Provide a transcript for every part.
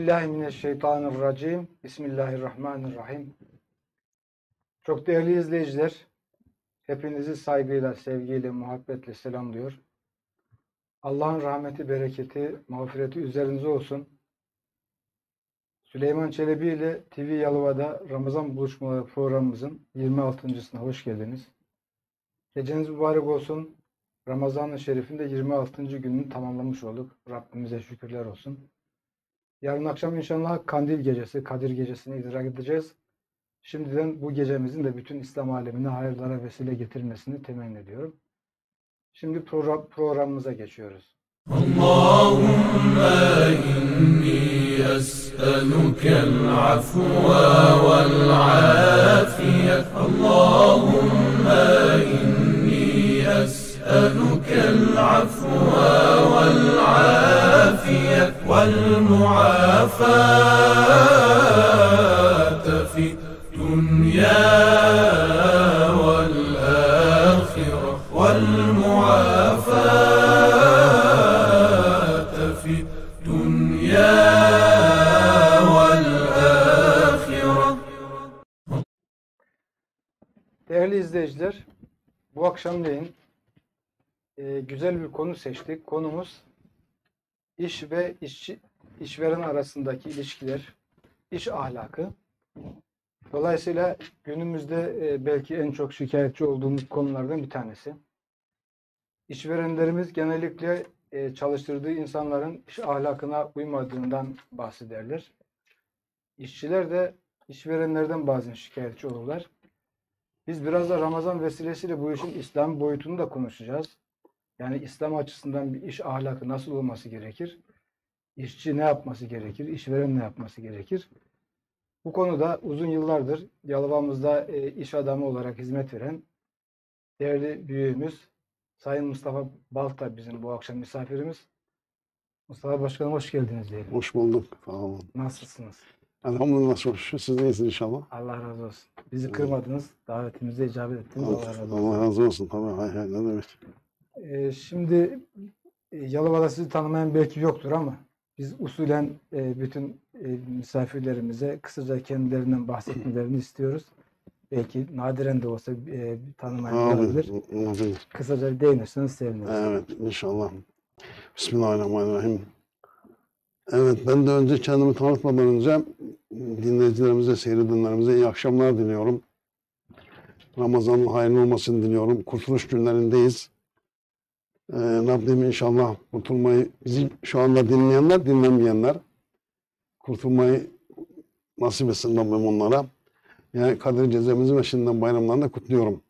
Billahi mineşşeytanirracim. Bismillahirrahmanirrahim. Çok değerli izleyiciler, hepinizi saygıyla, sevgiyle, muhabbetle selamlıyor. Allah'ın rahmeti, bereketi, mağfireti üzerinize olsun. Süleyman Çelebi ile TV Yalova'da Ramazan buluşmaları programımızın 26.sına hoş geldiniz. Geceniz mübarek olsun. Ramazan-ı Şerif'in de 26. gününü tamamlamış olduk. Rabbimize şükürler olsun. Yarın akşam inşallah Kandil gecesi, Kadir gecesini idrak edeceğiz. Şimdiden bu gecemizin de bütün İslam alemine hayırlara vesile getirmesini temenni ediyorum. Şimdi program, programımıza geçiyoruz. Allahümme inni es'elukel afwa vel afiyet. Allahümme inni أسألك العفو والعافية والمعافاة في الدنيا والآخرة والمعافاة في الدنيا والآخرة. Değerli izleyiciler, bu akşamleyin e, güzel bir konu seçtik. Konumuz iş ve işçi, işveren arasındaki ilişkiler, iş ahlakı. Dolayısıyla günümüzde e, belki en çok şikayetçi olduğumuz konulardan bir tanesi. İşverenlerimiz genellikle e, çalıştırdığı insanların iş ahlakına uymadığından bahsederler. İşçiler de işverenlerden bazen şikayetçi olurlar. Biz biraz da Ramazan vesilesiyle bu işin İslam boyutunu da konuşacağız. Yani İslam açısından bir iş ahlakı nasıl olması gerekir? İşçi ne yapması gerekir? İşveren ne yapması gerekir? Bu konuda uzun yıllardır Yalova'mızda e, iş adamı olarak hizmet veren değerli büyüğümüz Sayın Mustafa Balta bizim bu akşam misafirimiz. Mustafa Başkanım hoş geldiniz diyelim. Hoş bulduk. Sağ olun. Nasılsınız? Elhamdülillah şükür. Siz de iyisiniz inşallah. Allah razı olsun. Bizi kırmadınız. Davetimize icabet ettiniz. Allah razı olsun. Allah razı olsun. Tabii hay hay ne demek. Ee, şimdi e, Yalova'da sizi tanımayan belki yoktur ama biz usulen e, bütün e, misafirlerimize kısaca kendilerinden bahsetmelerini istiyoruz. Belki nadiren de olsa e, tanımayan Abi, olabilir. Kısaca değinirseniz seviniriz. Evet inşallah. Bismillahirrahmanirrahim. Evet ben de önce kendimi tanıtmadan önce dinleyicilerimize, seyredenlerimize iyi akşamlar diliyorum. Ramazan'ın hayırlı olmasını diliyorum. Kurtuluş günlerindeyiz. Ee, Rabbim inşallah kurtulmayı, bizi şu anda dinleyenler, dinlemeyenler kurtulmayı nasip etsin Rabbim onlara. Yani Kadir Gecemizin ve şimdiden bayramlarını da kutluyorum.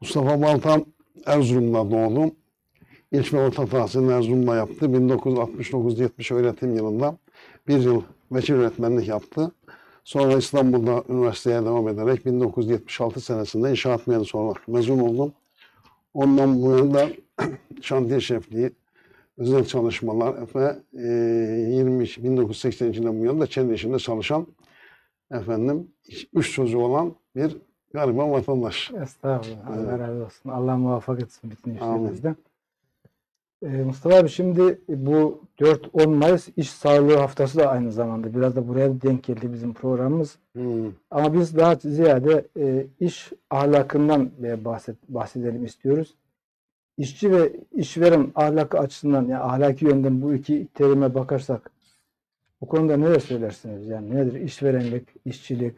Mustafa Baltan Erzurum'da doğdum. İlk ve orta tahsilini Erzurum'da yaptı. 1969-70 öğretim yılında bir yıl vekil öğretmenlik yaptı. Sonra İstanbul'da üniversiteye devam ederek 1976 senesinde inşaat mühendisi olarak mezun oldum. Ondan bu yana şantiye şefliği, özel çalışmalar ve e, 20 1982'den bu yana da kendi işinde çalışan efendim üç çocuğu olan bir gariban vatandaş. Estağfurullah. Allah razı olsun. Allah muvaffak etsin bütün Amin. işlerinizde. Ee, Mustafa abi şimdi bu 4-10 Mayıs İş Sağlığı Haftası da aynı zamanda. Biraz da buraya denk geldi bizim programımız. Hmm. Ama biz daha ziyade e, iş ahlakından bahset, bahsedelim istiyoruz. İşçi ve işveren ahlakı açısından yani ahlaki yönden bu iki terime bakarsak bu konuda neler söylersiniz? Yani nedir işverenlik, işçilik?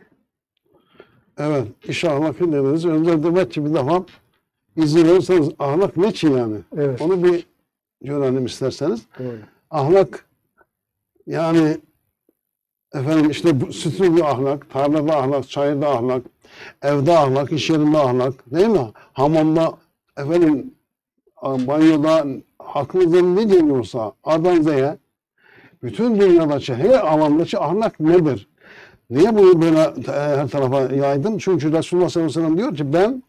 Evet, iş ahlakı dediniz. Önce demek ki bir defa izin verirseniz ahlak ne ki yani? Evet, Onu bir görelim isterseniz. doğru. Ahlak yani efendim işte bu stüdyo ahlak, tarlada ahlak, çayırda ahlak, evde ahlak, iş yerinde ahlak değil mi? Hamamda efendim banyoda aklınıza ne geliyorsa A'dan Z'ye bütün dünyadaki her alandaki ahlak nedir? Niye bunu böyle e, her tarafa yaydım? Çünkü Resulullah sallallahu aleyhi ve sellem diyor ki ben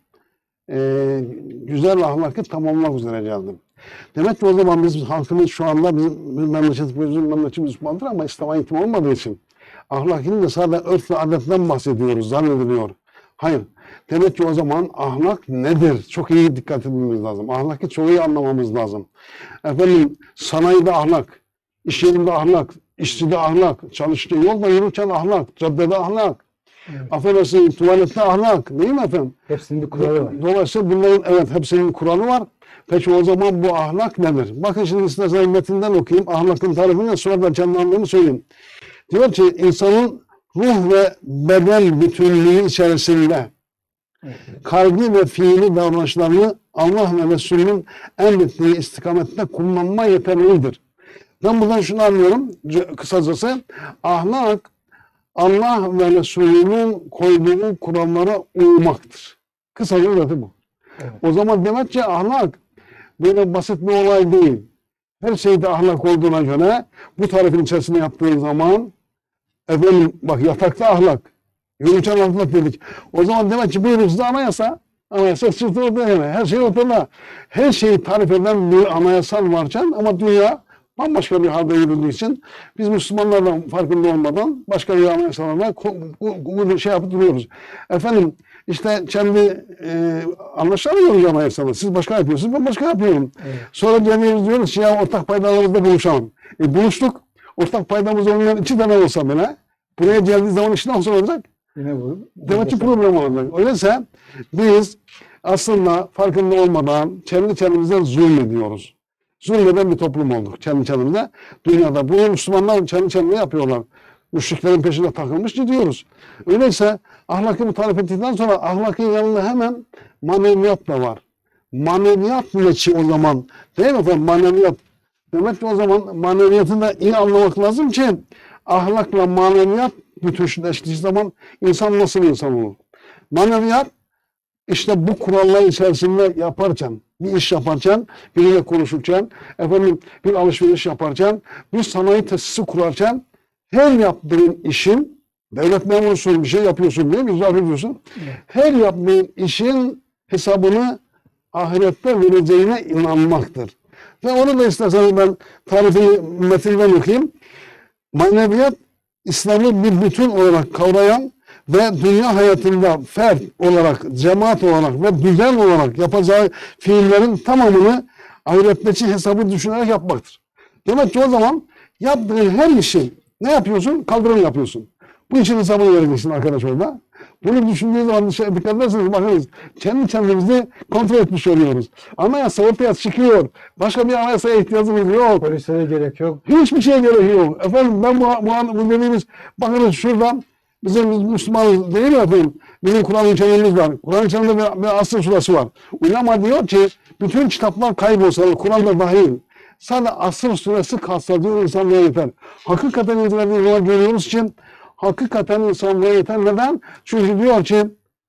e, güzel ahlakı tamamlamak üzere geldim. Demek ki o zaman biz halkımız şu anda bizim bizim memleketimiz, bizim memleketimiz Müslümandır ama İslam eğitimi olmadığı için ahlakını da sadece örf ve adetten bahsediyoruz, zannediliyor. Hayır. Demek ki o zaman ahlak nedir? Çok iyi dikkat etmemiz lazım. Ahlakı çok iyi anlamamız lazım. Efendim sanayide ahlak, iş yerinde ahlak, işçide ahlak, çalıştığı yolda yürürken ahlak, caddede ahlak, Evet. affedersin tuvalette ahlak değil mi efendim? Hepsinin bir kuralı var. Dolayısıyla bunların evet hepsinin kuralı var. Peki o zaman bu ahlak nedir? Bakın şimdi istersen metinden okuyayım. Ahlakın tarifini sonra da anlamını söyleyeyim. Diyor ki insanın ruh ve beden bütünlüğü içerisinde kalbi ve fiili davranışlarını Allah ve Resulünün emrettiği istikamette kullanma yeterlidir. Ben buradan şunu anlıyorum kısacası. Ahlak Allah ve Resulünün koyduğu kurallara uymaktır. Kısaca özeti bu. Evet. O zaman demek ki ahlak böyle basit bir olay değil. Her şeyde ahlak olduğuna göre bu tarifin içerisinde yaptığın zaman efendim bak yatakta ahlak, yürürken ahlak dedik. O zaman demek ki buyuruzda anayasa, anayasa sırtı ortada yani. Her şey ortada. Her şeyi tarif eden bir anayasal varken ama dünya bambaşka bir halde yürüdüğü için biz Müslümanlardan farkında olmadan başka bir anayasalarla bu, bu, bu şey yapıp duruyoruz. Efendim işte kendi e, anlaşamıyoruz anayasada. Siz başka yapıyorsunuz, ben başka yapıyorum. Evet. Sonra geliyoruz diyoruz ki ya ortak paydalarımızda buluşalım. E, buluştuk. Ortak paydamız olmayan iki tane olsa bile buraya geldiği zaman iş nasıl olacak? Yine bu. Demek ki problem olacak. Öyleyse biz aslında farkında olmadan kendi kendimize zulmediyoruz. Zulmeden bir toplum olduk kendi kendimize. Dünyada bunu Müslümanlar kendi kendine yapıyorlar. Müşriklerin peşine takılmış gidiyoruz. Öyleyse ahlakı bu tarif ettikten sonra ahlakın yanında hemen maneviyat da var. Maneviyat ne ki o zaman? Değil mi efendim? Maneviyat. Demek ki o zaman maneviyatı da iyi anlamak lazım ki ahlakla maneviyat bütünleştiği zaman insan nasıl insan olur? Maneviyat işte bu kurallar içerisinde yaparken, bir iş yaparken, biriyle konuşurken, efendim bir alışveriş yaparken, bir sanayi tesisi kurarken her yaptığın işin devlet memurusun bir şey yapıyorsun değil mi? İcra ediyorsun. Evet. Her yaptığın işin hesabını ahirette vereceğine inanmaktır. Ve onu da isterseniz ben tarifi metinden okuyayım. Maneviyat İslam'ı bir bütün olarak kavrayan ve dünya hayatında fert olarak, cemaat olarak ve düzen olarak yapacağı fiillerin tamamını ahiretteki hesabı düşünerek yapmaktır. Demek ki o zaman yaptığın her işi ne yapıyorsun? Kaldırarak yapıyorsun. Bu işin hesabını vereceksin arkadaş orada. Bunu düşündüğünüz zaman şey, dikkat ederseniz bakınız kendi kendimizi kontrol etmiş oluyoruz. Anayasa ortaya çıkıyor. Başka bir anayasaya ihtiyacımız yok. Polislere gerek yok. Hiçbir şey gerekiyor. Efendim ben bu, bu, bu dediğimiz bakınız şuradan bizim biz Müslümanız değil mi efendim? Bizim Kur'an-ı Kerim'imiz var. Kur'an-ı Kerim'de bir, bir asır suresi var. Ulema diyor ki bütün kitaplar kaybolsa Kur'an'da dahil. Sadece asır suresi kalsa diyor insanlığa yeter. Hakikaten izlediğimiz zaman görüyoruz ki hakikaten insanlığa yeter. Neden? Çünkü diyor ki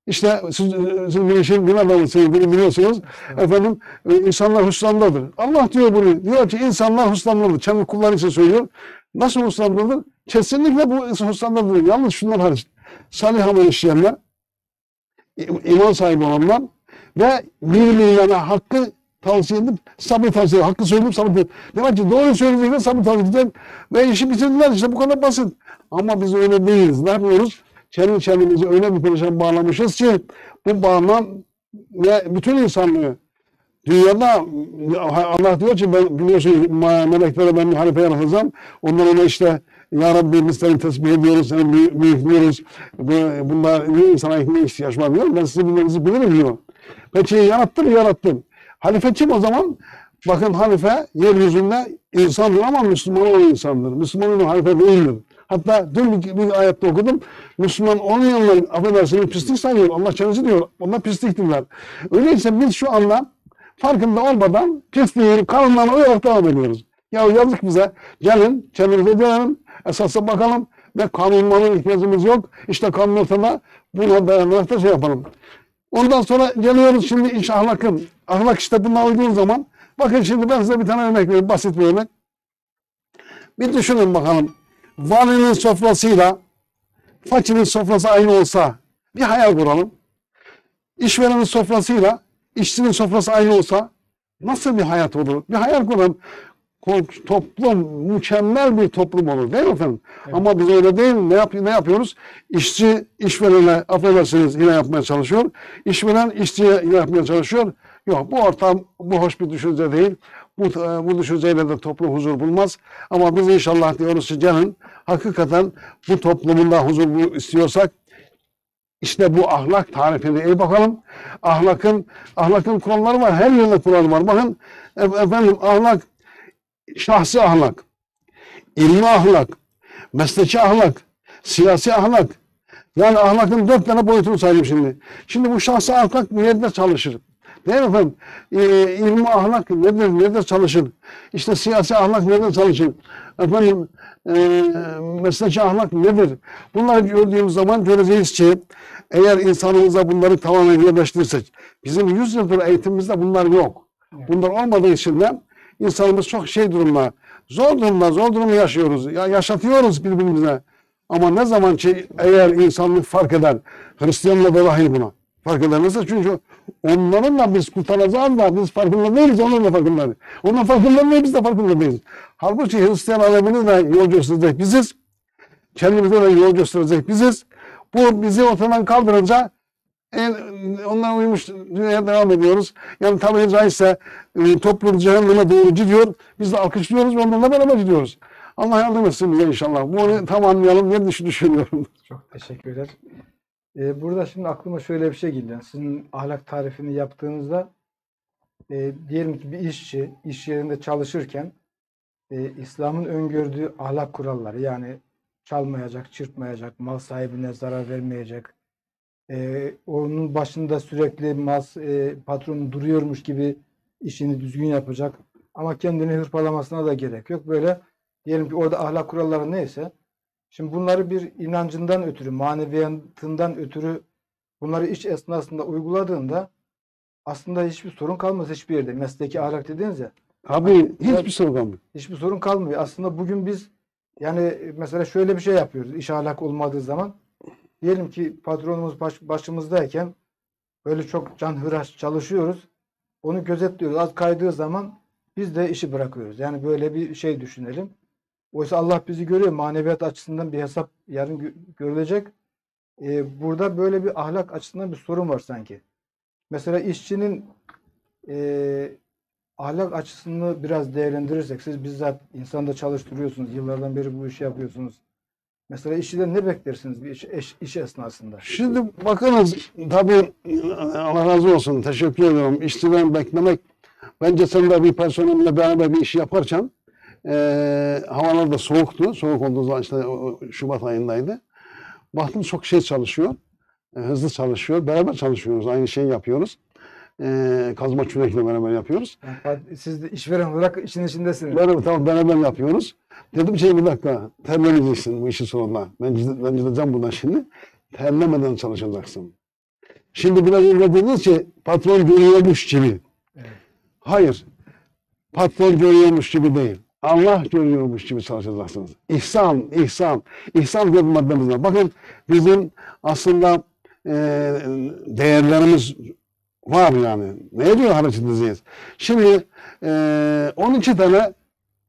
işte siz, siz bir işin bir adamısınız, bunu biliyorsunuz. Efendim e, insanlar husrandadır. Allah diyor bunu. Diyor ki insanlar husrandadır. Kendi kulları için söylüyor. Nasıl husrandadır? Kesinlikle bu husrandadır. Yalnız şunlar hariç. Salih amel işleyenler, iman sahibi olanlar ve birbirlerine hakkı tavsiye edip sabır tavsiye edip, hakkı söyleyip sabır edip. Demek ki doğru söylediğinde sabır tavsiye edip ve işi bitirdiler işte bu kadar basit. Ama biz öyle değiliz. Ne yapıyoruz? Kendi kendimizi öyle bir perişan bağlamışız ki bu bağlam ve bütün insanlığı dünyada Allah diyor ki ben biliyorsun meleklere ben halife yaratacağım. Onlar ona işte ya Rabbi biz seni tesbih ediyoruz, seni büyü- büyüklüyoruz. Bu- Bunlar insana ihtiyaç var diyor. Ben sizin bilmenizi bilirim diyor. Peki yarattım, yarattım. Halife kim o zaman? Bakın halife yeryüzünde insandır ama Müslüman olan insandır. Müslüman olan halife değildir. Hatta dün bir, bir ayette okudum. Müslüman olmayanlar affedersiniz pislik sayıyor. Allah kendisi diyor. Onlar pisliktirler. Öyleyse biz şu anda farkında olmadan pisliğin kanunlarına uyarak devam ediyoruz. Ya yazık bize. Gelin kendimize dönelim. Esas'a bakalım. Ve kanunlara ihtiyacımız yok. İşte kanun ortada. Buna dayanarak da şey yapalım. Ondan sonra geliyoruz şimdi iş ahlakın. Ahlak işte buna uyduğun zaman. Bakın şimdi ben size bir tane örnek vereyim. Basit bir örnek. Bir düşünün bakalım. Valinin sofrasıyla fakirin sofrası aynı olsa bir hayal kuralım. İşverenin sofrasıyla işçinin sofrası aynı olsa nasıl bir hayat olur? Bir hayal kuralım. Toplum mükemmel bir toplum olur değil mi efendim? Ama biz öyle değil. Ne, yap ne yapıyoruz? İşçi işverene affedersiniz yine yapmaya çalışıyor. İşveren işçiye yine yapmaya çalışıyor. Yok bu ortam bu hoş bir düşünce değil. Bu, e, bu düşünceyle de toplum huzur bulmaz. Ama biz inşallah diyoruz ki gelin hakikaten bu toplumunda huzur istiyorsak işte bu ahlak tarifine iyi bakalım. Ahlakın ahlakın kuralları var. Her yerde kural var. Bakın e- efendim ahlak şahsi ahlak, ilmi ahlak, mesleki ahlak, siyasi ahlak. Yani ahlakın dört tane boyutunu sayayım şimdi. Şimdi bu şahsi ahlak nerede çalışır? Değil mi efendim? Ee, ilmi ahlak nedir, nerede çalışır? İşte siyasi ahlak nerede çalışır? Efendim e, mesleki ahlak nedir? Bunları gördüğümüz zaman göreceğiz ki eğer insanımıza bunları tamamen yerleştirirsek, bizim yüz yıldır eğitimimizde bunlar yok. Bunlar olmadığı için de insanımız çok şey durumda, zor durumda, zor durumu yaşıyoruz. Ya yaşatıyoruz birbirimize. Ama ne zaman ki eğer insanlık fark eder, Hristiyanla da dahil buna. Fark eder. Nasıl? Çünkü onların da biz kurtaracağız da biz farkında değiliz, onların da farkında. Onlar farkında değil, biz de farkında değiliz. Halbuki Hristiyan alemini de yol gösterecek biziz. Kendimize de yol gösterecek biziz. Bu bizi ortadan kaldırınca e, onlara uymuş dünyaya devam ediyoruz. Yani tabiri caizse e, toplum cehenneme doğru gidiyor. Biz de alkışlıyoruz ve onlarla beraber gidiyoruz. Allah yardım etsin bize inşallah. Bunu tam anlayalım diye düş- düşünüyorum. Çok teşekkürler. Ee, burada şimdi aklıma şöyle bir şey geldi. Sizin ahlak tarifini yaptığınızda e, diyelim ki bir işçi iş yerinde çalışırken e, İslam'ın öngördüğü ahlak kuralları yani çalmayacak, çırpmayacak, mal sahibine zarar vermeyecek, e, onun başında sürekli mas, e, patron duruyormuş gibi işini düzgün yapacak ama kendini hırpalamasına da gerek yok. Böyle diyelim ki orada ahlak kuralları neyse Şimdi bunları bir inancından ötürü, maneviyatından ötürü bunları iş esnasında uyguladığında aslında hiçbir sorun kalmaz hiçbir yerde. Mesleki ahlak dediniz ya. Abi hiçbir sorun kalmıyor. Hiçbir sorun kalmıyor. Aslında bugün biz yani mesela şöyle bir şey yapıyoruz. İş ahlak olmadığı zaman diyelim ki patronumuz baş- başımızdayken böyle çok canhıraş çalışıyoruz. Onu gözetliyoruz. Az kaydığı zaman biz de işi bırakıyoruz. Yani böyle bir şey düşünelim. Oysa Allah bizi görüyor. Maneviyat açısından bir hesap yarın gö- görülecek. Ee, burada böyle bir ahlak açısından bir sorun var sanki. Mesela işçinin e, ahlak açısını biraz değerlendirirsek, siz bizzat insanda çalıştırıyorsunuz, yıllardan beri bu işi yapıyorsunuz. Mesela işçiden ne beklersiniz bir iş, iş, iş esnasında? Şimdi bakınız tabii Allah razı olsun. Teşekkür ediyorum. İşçiden beklemek bence sen de bir personelle beraber bir iş yaparken eee havalar da soğuktu. Soğuk olduğu zaman işte Şubat ayındaydı. Baktım çok şey çalışıyor. e, hızlı çalışıyor. Beraber çalışıyoruz. Aynı şeyi yapıyoruz. Eee kazma kürekle beraber yapıyoruz. Siz de işveren olarak işin içindesiniz. Beraber, tamam beraber yapıyoruz. Dedim şey bir dakika terlemeyeceksin bu işin sonunda. Ben, ben gideceğim buradan şimdi. Terlemeden çalışacaksın. Şimdi biraz önce dediniz ki patron görüyormuş gibi. Evet. Hayır. Patron görüyormuş gibi değil. Allah görüyormuş gibi çalışacaksınız. İhsan, ihsan. İhsan diye bir maddemiz var. Bakın bizim aslında e, değerlerimiz var yani. Göre hareket edeceğiz? Şimdi e, 12 tane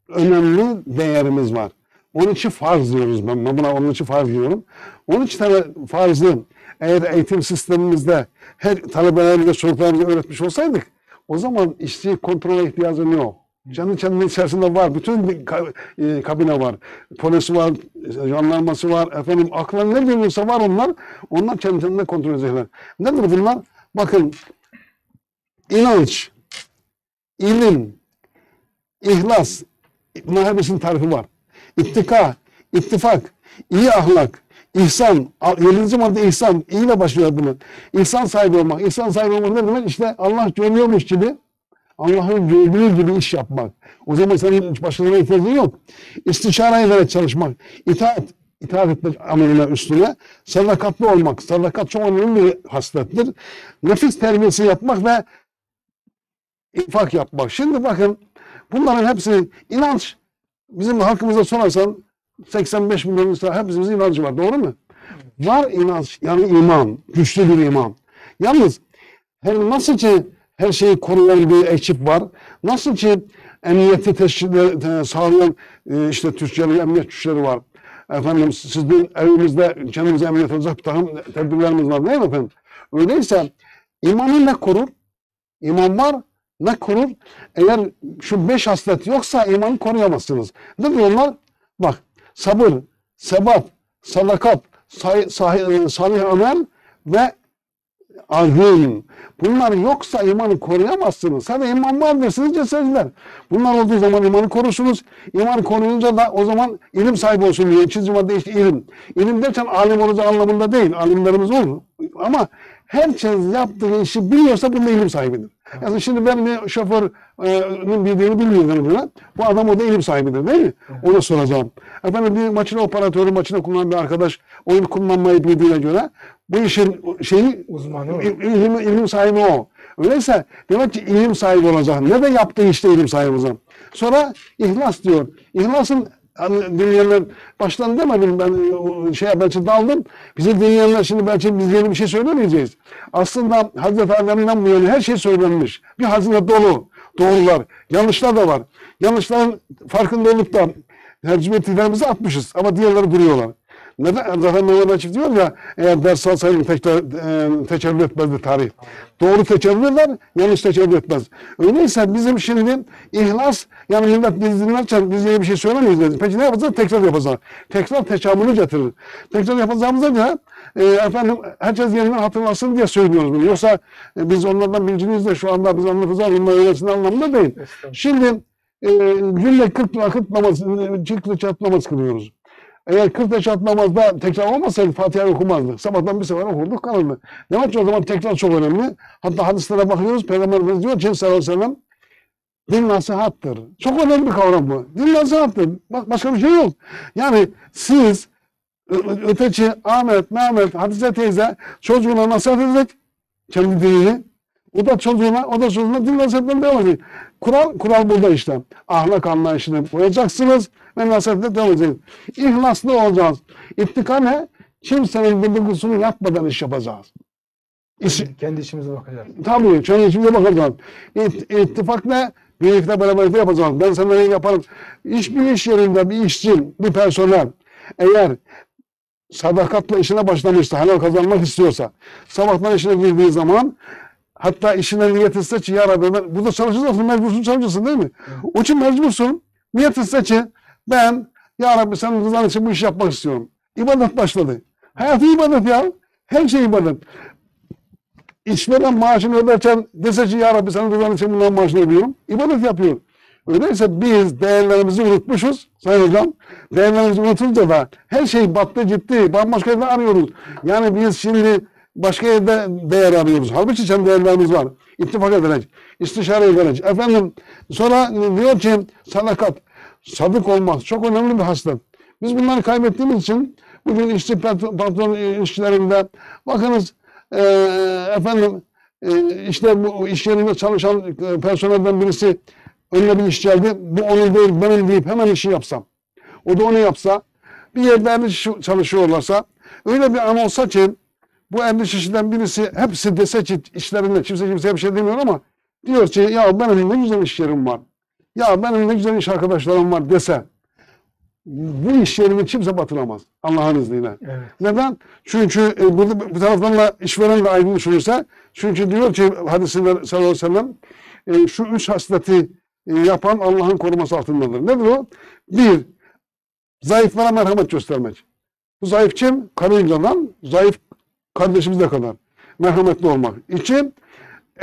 önemli değerimiz var. 12 farz diyoruz ben. Buna 12 farz diyorum. 12 tane farzı eğer eğitim sistemimizde her talebelerimize çocuklarımıza öğretmiş olsaydık o zaman işçi kontrole ihtiyacı yok. Canı kendinin içerisinde var. Bütün e, kabine var. Polisi var, jandarması var. Efendim aklına ne geliyorsa var onlar. Onlar kendi kendine kontrol edecekler. Nedir bunlar? Bakın inanç, ilim, ihlas, bunların hepsinin tarifi var. İttika, ittifak, iyi ahlak, ihsan, yedinci madde ihsan, iyi ile başlıyor bunu. İhsan sahibi olmak, ihsan sahibi olmak ne demek? İşte Allah görüyormuş gibi, Allah'ın gördüğü gibi iş yapmak. O zaman senin hiç başkalarına ihtiyacın yok. İstişare ederek çalışmak, itaat, itaat etmek ameline üstüne, sadakatli olmak. Sadakat çok önemli bir haslettir. Nefis terbiyesi yapmak ve infak yapmak. Şimdi bakın bunların hepsi inanç. Bizim halkımıza sorarsan 85 milyon insan hepimizin inancı var. Doğru mu? Var inanç yani iman. Güçlü bir iman. Yalnız her nasıl ki her şeyi koruyan bir ekip var. Nasıl ki emniyeti teşkil e, sağlayan e, işte Türkiye'nin emniyet güçleri var. Efendim sizin evinizde kendinize emniyet olacak bir takım tedbirlerimiz var değil mi efendim? Öyleyse imanı ne korur? İman var, Ne korur? Eğer şu beş haslet yoksa imanı koruyamazsınız. Ne diyorlar? Bak sabır, sebat, sadakat, say, say, salih amel ve azim. Bunlar yoksa imanı koruyamazsınız. Sadece iman var dersiniz cesaretler. Bunlar olduğu zaman imanı korursunuz. İman koruyunca da o zaman ilim sahibi olsun diye. İkinci madde işte ilim. İlim derken alim olacağı anlamında değil. Alimlerimiz olur. Ama herkes yaptığı işi biliyorsa bunda ilim sahibidir. Yani şimdi ben bir şoförün bildiğini bilmiyorum. bile. Bu adam o da ilim sahibidir değil mi? Ona soracağım. Efendim bir makine operatörü, makine kullanan bir arkadaş oyun kullanmayı bildiğine göre bu işin şeyi Uzmanı ilim, ilim sahibi o. Öyleyse demek ki ilim sahibi olacak. Ne de yaptığı işte ilim sahibi olacak. Sonra ihlas diyor. İhlasın hani dinleyenler baştan demedim ben o şeye belki daldım. Bizi dinleyenler şimdi belki biz yeni bir şey söylemeyeceğiz. Aslında Hazreti Adem'den bu yana her şey söylenmiş. Bir hazine dolu. Doğrular. Yanlışlar da var. Yanlışların farkında olup da tercümetlerimizi atmışız ama diğerleri duruyorlar. Neden? Zaten Mehmet Akif diyor ya eğer ders alsaydım tekrar e, tekerrür etmezdi tarih. Doğru tekerrür eder, yanlış tekerrür etmez. Öyleyse bizim şimdi ihlas yani millet biz dinlerken biz yeni bir şey söylemeyiz. Peki ne yapacağız? Tekrar yapacağız. Tekrar tekamülü getirir. Tekrar yapacağımıza göre e, efendim herkes yeniden hatırlasın diye söylüyoruz bunu. Yoksa e, biz onlardan bilginiz de şu anda biz anlatacağız. Onlar öğretsin anlamında değil. Şimdi e, günde 40 vakit namaz, 40 rekat namaz kılıyoruz. Eğer 40 rekat namazda tekrar olmasaydı Fatiha okumazdık. Sabahtan bir sefer okurduk kalırdı. Demek ki o zaman tekrar çok önemli. Hatta hadislere bakıyoruz. Peygamberimiz diyor ki sallallahu aleyhi ve sellem din nasihattır. Çok önemli bir kavram bu. Din nasihattır. Bak başka bir şey yok. Yani siz öteki Ahmet, Mehmet, Hatice teyze çocuğuna nasihat edecek kendi dinini. O da çocuğuna, o da çocuğuna din nasihatlerine devam edecek. Kural, kural burada işte. Ahlak anlayışını koyacaksınız ve nasihatle devam edeceksiniz. İhlaslı olacağız. İttika ne? Kimsenin dedikolusunu yapmadan iş yapacağız. İş, Kendi işimize bakacağız. Tabii, şöyle şimdi bakacağız. İt, ittifak ne? Birlikte beraberlikte yapacağız. Ben sana ne yaparım? Hiçbir iş yerinde bir işçi, bir personel eğer sadakatla işine başlamışsa, helal kazanmak istiyorsa, sabahtan işine girdiği zaman hatta işine niyet etse ki ya Rabbi ben burada çalışacaksın, mecbursun çalışacaksın değil mi? O için mecbursun. Niyet etse ki ben ya Rabbi senin rızan için bu işi yapmak istiyorum. İbadet başladı. Hayatı ibadet ya. Her şey ibadet. İşveren maaşını öderken dese ki ya Rabbi senin rızan için bundan maaşını ödüyorum. İbadet yapıyor. Öyleyse biz değerlerimizi unutmuşuz Sayın Hocam. Değerlerimizi unutunca da her şey battı gitti. Bambaşka yerde arıyoruz. Yani biz şimdi başka yerde değer arıyoruz. Halbuki kendi değerlerimiz var. İttifak ederek, istişare ederek. Efendim sonra diyor ki sadakat, sadık olmak çok önemli bir haslet. Biz bunları kaybettiğimiz için bugün işçi patron ilişkilerinde bakınız eee, efendim eee, işte bu iş yerinde çalışan e, personelden birisi önüne bir iş geldi. Bu onun değil benim deyip hemen işi yapsam. O da onu yapsa bir yerde 50 kişi çalışıyorlarsa öyle bir an olsa ki bu 50 kişiden birisi hepsi dese ki işlerinde kimse kimseye bir şey demiyor ama diyor ki ya benim ne güzel iş yerim var. Ya benim ne güzel iş arkadaşlarım var dese bu iş yerini kimse batıramaz Allah'ın izniyle. Evet. Neden? Çünkü e, burada bu taraftan da işveren de ayrı düşünürse çünkü diyor ki hadisinde sallallahu aleyhi ve sellem e, şu üç hasleti e, yapan Allah'ın koruması altındadır. Nedir o? Bir, zayıflara merhamet göstermek. Bu zayıf kim? Karıncadan zayıf kardeşimize kadar. Merhametli olmak. İki,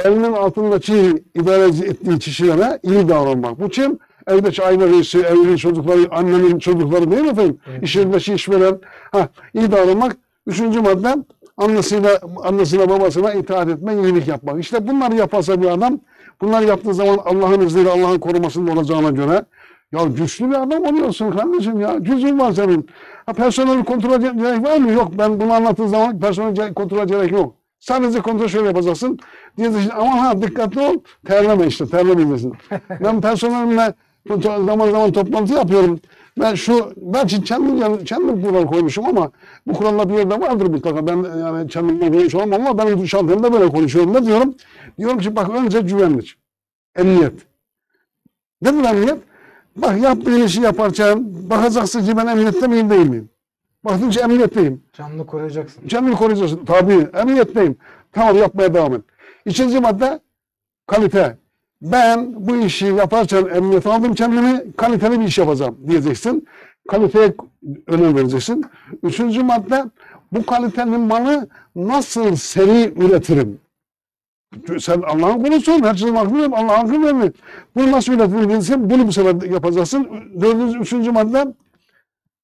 elinin altındaki idare ettiği kişilere iyi davranmak. Bu kim? Evdeki aile reisi, evli çocukları, annenin çocukları değil mi efendim? Evet. İş yerindeki işveren. Ha, iyi davranmak. Üçüncü madde annesine, annesine babasına itaat etmek, iyilik yapmak. İşte bunları yaparsa bir adam, bunları yaptığı zaman Allah'ın izniyle, Allah'ın korumasında olacağına göre ya güçlü bir adam oluyorsun kardeşim ya. Gücün var senin. Ha, personeli kontrol gerek var mı? Yok. Ben bunu anlattığı zaman personel kontrol gerek yok. Sadece kontrol şöyle yapacaksın. Diyeceksin aman ha dikkatli ol. Terleme işte. Terlemeyeceksin. ben personelimle zaman zaman toplantı yapıyorum. Ben şu, belki kendim, kendim kural koymuşum ama bu kurallar bir yerde vardır mutlaka. Ben yani kendimle koymuş olamam ama benim şantiyemde böyle konuşuyorum. Ne diyorum? Diyorum ki bak önce güvenlik. Emniyet. Nedir emniyet? Bak yaptığın işi yaparken bakacaksın ki ben emniyette miyim değil miyim? Baktın ki emniyetteyim. Canını koruyacaksın. Kendini koruyacaksın. Tabii emniyetteyim. Tamam yapmaya devam et. İkinci madde kalite. ben bu işi yaparken emniyet aldım kendimi kaliteli bir iş yapacağım diyeceksin. Kaliteye önem vereceksin. Üçüncü madde bu kalitenin malı nasıl seri üretirim? Sen Allah'ın kulusun. Her şeyin ver. Allah'ın vermiyor. Bunu nasıl diyeceksin. Bunu bu sefer yapacaksın. Dördüncü, üçüncü madde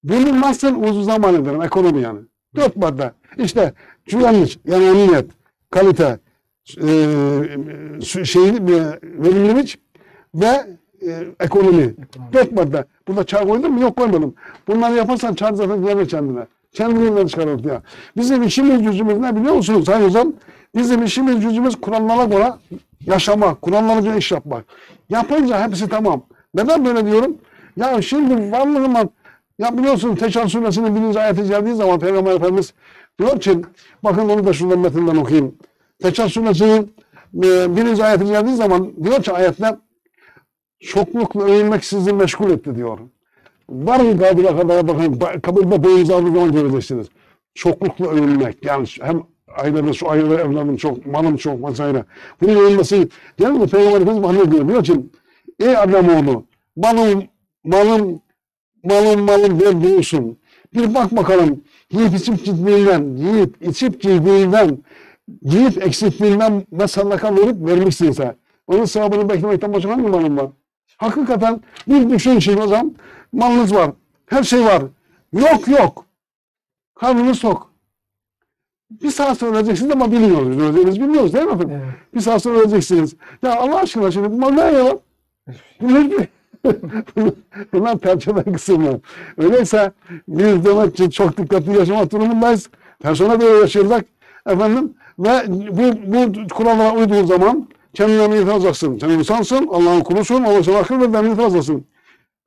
bunu nasıl uzun zaman ederim? Ekonomi yani. Dört madde. İşte güvenlik, yani emniyet, kalite, e, e, şeyin, e, verimlilik ve e, ekonomi. Dört madde. Burada çay koydun mu? Yok koymadım. Bunları yaparsan çay zaten gelir kendine. Kendiliğinden çıkar ortaya. Bizim işimiz gücümüz ne biliyor musunuz Sayın Hocam? Bizim işimiz gücümüz kurallara göre yaşamak, kurallara göre iş yapmak. Yapınca hepsi tamam. Neden böyle diyorum? Ya şimdi varlığıma ya biliyorsun Teşar suresinin birinci ayeti geldiği zaman Peygamber Efendimiz diyor ki bakın onu da şuradan metinden okuyayım. Teşar suresinin e, birinci ayeti geldiği zaman diyor ki ayette çoklukla övünmek sizi meşgul etti diyor. Varın kabire kadar bakın ba- kabirde aldığı zaman göreceksiniz. Çoklukla övünmek yani hem ailede şu aile evladım çok, malım çok vesaire. Bunun övünmesi yani Peygamber Efendimiz bahane diyor. Diyor ki ey Adamoğlu malım malım malım malım ver bulunsun. Bir bak bakalım yiyip içip gittiğinden, yiyip içip giydiğinden, yiyip eksikliğinden ve sadaka verip vermişsinse onun sevabını beklemekten başka hangi malım var? Hakikaten bir düşün şey o zaman malınız var, her şey var. Yok yok. Karnını sok. Bir saat sonra öleceksiniz ama bilmiyoruz. Öleceğinizi bilmiyoruz değil mi efendim? Evet. Bir saat sonra öleceksiniz. Ya Allah aşkına şimdi bu mal ne ya? Bunlar, bunlar personel kısımlar. Öyleyse biz demek ki çok dikkatli yaşamak durumundayız. Personel böyle yaşayacak efendim ve bu, bu kurallara uyduğun zaman kendine emniyet alacaksın. Sen insansın, Allah'ın kulusun, Allah sana akıl ve emniyet alacaksın.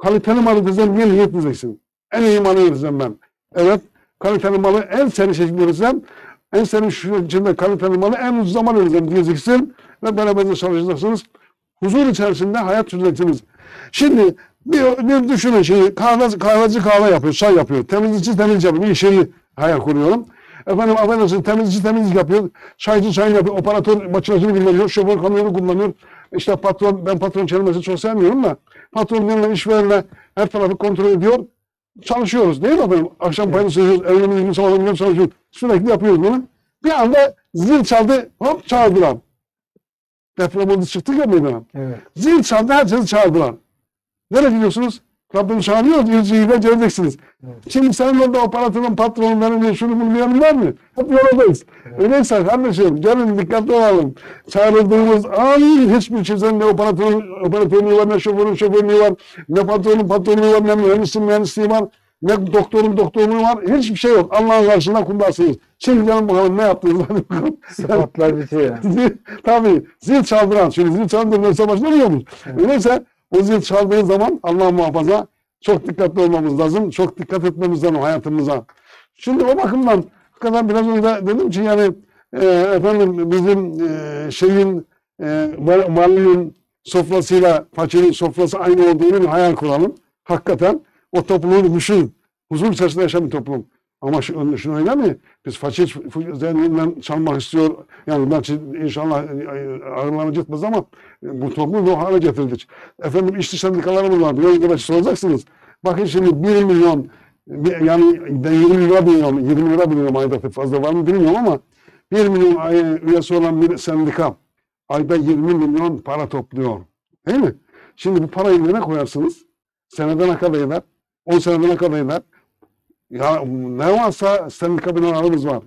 Kaliteli malı diyeceğim, bir niyet diyeceksin. En iyi malı diyeceğim ben. Evet, kaliteli malı en seri şekilde üreteceğim. En seri şu içinde kaliteli malı en uzun zaman üreteceğim diyeceksin. Ve beraber çalışacaksınız. Huzur içerisinde hayat süreceksiniz. Şimdi bir, bir düşünün şimdi kahve, kahveci kahve yapıyor, çay yapıyor. Temizlikçi temizlik yapıyor. Bir işini hayal kuruyorum. Efendim affedersin temizlikçi temizlik yapıyor. Çaycı çayını yapıyor. Operatör makinesini kullanıyor. Şoför kamyonu kullanıyor. İşte patron, ben patron kelimesini çok sevmiyorum da patron yanına işverenle her tarafı kontrol ediyor. Çalışıyoruz değil mi efendim? Akşam payını sayıyoruz. Evlerimiz gün sabahdan gün çalışıyoruz. Sürekli yapıyoruz bunu. Bir anda zil çaldı. Hop çağırdılar. Deprem oldu çıktık ya meydana. Evet. Zil çaldı herkesi çağırdılar. Nereye gidiyorsunuz? Rabbim çağırıyor, yüzüyle geleceksiniz. Şimdi senin orada operatörün, patronun, benim şunu bunu bilen var mı? Hep yoldayız. Öyleyse kardeşim gelin dikkatli olalım. Çağrıldığımız an hiçbir kimsenin ne operatörün, operatörlüğü var, ne şoförün şoförlüğü var, ne patronun patronluğu var, ne mühendisin mühendisliği var, ne doktorun doktorluğu var. Hiçbir şey yok. Allah'ın karşısında kuldarsınız. Şimdi gelin bakalım ne yaptınız? Hadi bakalım. Sıfatlar bitiyor. Zil, tabii zil çaldıran. Şimdi zil çaldırırsa başlamıyor muyuz? Öyleyse o zil çaldığı zaman Allah muhafaza çok dikkatli olmamız lazım. Çok dikkat etmemiz lazım hayatımıza. Şimdi o bakımdan hakikaten biraz önce dedim ki yani e, efendim bizim e, şeyin e, varlığın sofrasıyla fakirin sofrası aynı olduğunu bir hayal kuralım. Hakikaten o topluluğu düşün. Huzur içerisinde yaşayan bir toplum. Ama şu, şunu öyle mi? Biz fakir zengininden çalmak istiyor. Yani şimdi inşallah e, ağırlarını gitmez ama e, bu toplumu bu hale getirdik. Efendim işçi sendikalarımız var. Biraz evvel soracaksınız. Bakın şimdi 1 milyon yani ben 20 lira biliyorum. 20 lira biliyorum ayda fazla var mı bilmiyorum ama 1 milyon üyesi olan bir sendika ayda 20 milyon para topluyor. Değil mi? Şimdi bu parayı nereye koyarsınız? Senede ne kadar? 10 senede ne kadar eder? Ya ne varsa sendika binalarımız var.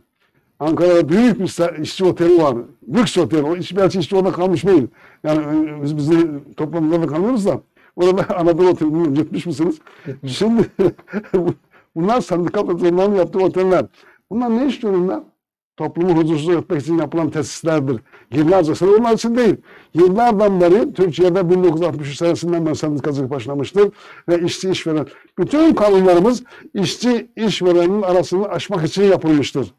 Ankara'da büyük bir işçi oteli var. Lüks otel. O iş, belki işçi orada kalmış değil. Yani e, biz bizim toplumda kalıyoruz da. Orada Anadolu Oteli bilmiyorum gitmiş misiniz? Şimdi bunlar sendika patronlarının yaptığı oteller. Bunlar ne istiyor bunlar? Toplumu huzursuz etmek için yapılan tesislerdir. Yıllarca sene onlar için değil. Yıllardan beri Türkiye'de 1963 senesinden beri sendikacılık başlamıştır. Ve işçi işveren. Bütün kanunlarımız işçi işverenin arasını aşmak için yapılmıştır.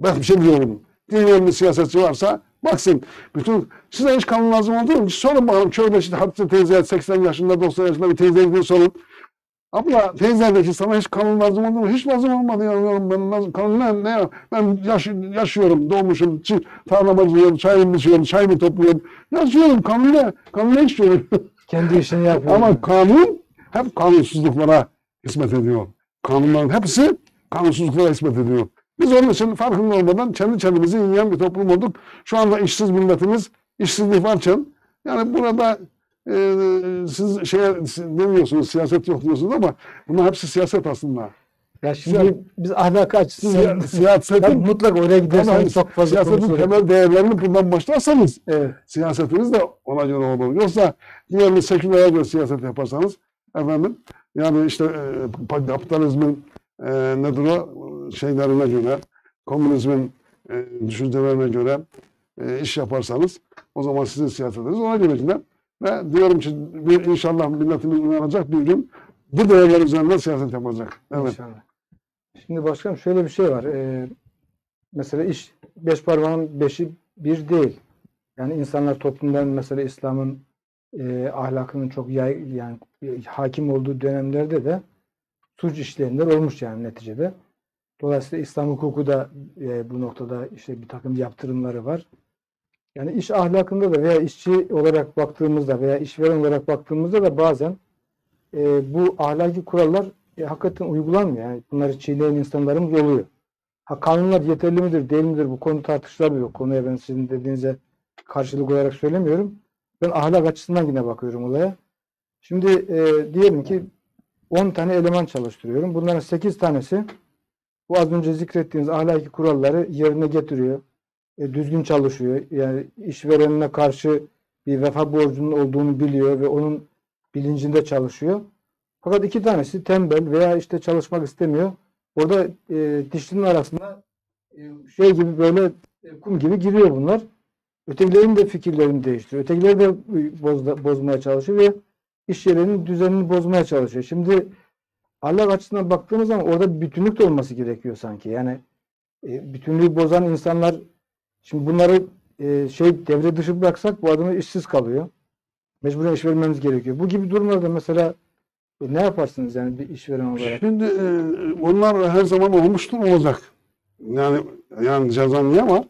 Ben bir şey diyorum. Dinleyen bir siyasetçi varsa baksın. Bütün size hiç kanun lazım oldu mu? Sorun bakalım. Çörebeşi Hatice teyze 80 yaşında 90 yaşında bir teyze gidin sorun. Abla teyze de ki sana hiç kanun lazım oldu mu? Hiç lazım olmadı ya. Ben lazım, kanun ne, ne ya? Ben yaş, yaşıyorum, doğmuşum, çi, tarlama gidiyorum, çayımı içiyorum, çayımı topluyorum. Yaşıyorum, kanun ne? Kanun ne istiyorum? Kendi işini yapıyor. Ama kanun hep kanunsuzluklara hizmet ediyor. Kanunların hepsi kanunsuzluklara hizmet ediyor. Biz onun için farkında olmadan kendi kendimizi yiyen bir toplum olduk. Şu anda işsiz milletimiz, işsizlik varken yani burada e, siz şey demiyorsunuz, siyaset yok diyorsunuz ama bunlar hepsi siyaset aslında. Ya şimdi biz ahlak açısından Siya, siyasetin, Tabii mutlaka oraya giderseniz çok fazla siyasetin temel değerlerini buradan başlarsanız Evet. siyasetiniz de ona göre olur. Yoksa diğerini sekülere göre siyaset yaparsanız efendim yani işte e, kapitalizmin e, nedir o şeylerine göre komünizmin e, düşüncelerine göre e, iş yaparsanız o zaman sizin siyasetiniz ona göre gider. Ve diyorum ki bir, inşallah milletimiz uyanacak bir gün bu değerler üzerinden siyaset yapacak. Evet. İnşallah. Şimdi başkanım şöyle bir şey var. Ee, mesela iş beş parmağın beşi bir değil. Yani insanlar toplumdan mesela İslam'ın e, ahlakının çok yay, yani e, hakim olduğu dönemlerde de suç işleyenler olmuş yani neticede. Dolayısıyla İslam hukuku da e, bu noktada işte bir takım yaptırımları var. Yani iş ahlakında da veya işçi olarak baktığımızda veya işveren olarak baktığımızda da bazen e, bu ahlaki kurallar e, hakikaten uygulanmıyor. Yani bunları çiğneyen insanlarımız oluyor. Ha, kanunlar yeterli midir, değil midir? Bu konu tartışılabiliyor. Konuya ben sizin dediğinize karşılık olarak söylemiyorum. Ben ahlak açısından yine bakıyorum olaya. Şimdi e, diyelim ki 10 tane eleman çalıştırıyorum. Bunların 8 tanesi bu az önce zikrettiğiniz ahlaki kuralları yerine getiriyor. E, düzgün çalışıyor. Yani işverenine karşı bir vefa borcunun olduğunu biliyor ve onun bilincinde çalışıyor. Fakat iki tanesi tembel veya işte çalışmak istemiyor. Orada e, dişlinin arasında e, şey gibi böyle e, kum gibi giriyor bunlar. Ötekilerin de fikirlerini değiştiriyor. Ötekileri de e, bozda, bozmaya çalışıyor ve iş yerinin düzenini bozmaya çalışıyor. Şimdi ahlak açısından baktığımız zaman orada bir bütünlük de olması gerekiyor sanki. Yani e, bütünlüğü bozan insanlar şimdi bunları e, şey devre dışı bıraksak bu adamı işsiz kalıyor. Mecburen iş vermemiz gerekiyor. Bu gibi durumlarda mesela e, ne yaparsınız yani bir işveren olarak? Şimdi e, onlar her zaman olmuştur olacak. Yani yani ceza niye var?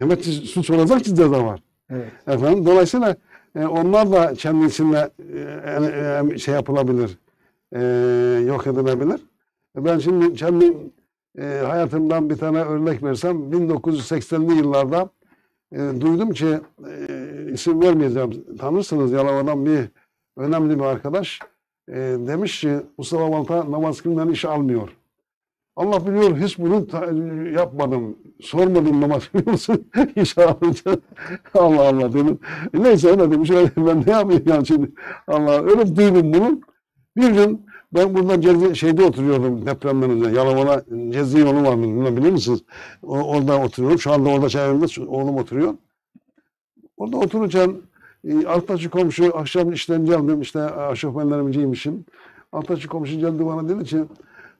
Demek ki suç olacak ki ceza var. Evet. Efendim dolayısıyla e, onlar da kendi içinde e, e, şey yapılabilir. E, yok edilebilir. Ben şimdi kendi e, hayatımdan bir tane örnek versem 1980'li yıllarda e, duydum ki e, isim vermeyeceğim. Tanırsınız Yalova'dan bir önemli bir arkadaş e, demiş ki Mustafa Balta namaz kılmayan iş almıyor. Allah biliyor hiç bunu yapmadım. Sormadım namaz kılıyor musun? iş alınca. Allah Allah dedim. Neyse öyle demiş. Öyle, ben ne yapayım yani şimdi? Allah öyle duydum bunu. Bir gün ben burada Cezi, şeyde oturuyordum depremden önce. Yalova'da Cezi yolu var bilmem bilir misiniz? O, orada oturuyorum. Şu anda orada çevremde oğlum oturuyor. Orada otururken e, alttaki komşu akşam işten geldim. işte aşofmanlarımı giymişim. Alttaki komşu geldi bana dedi ki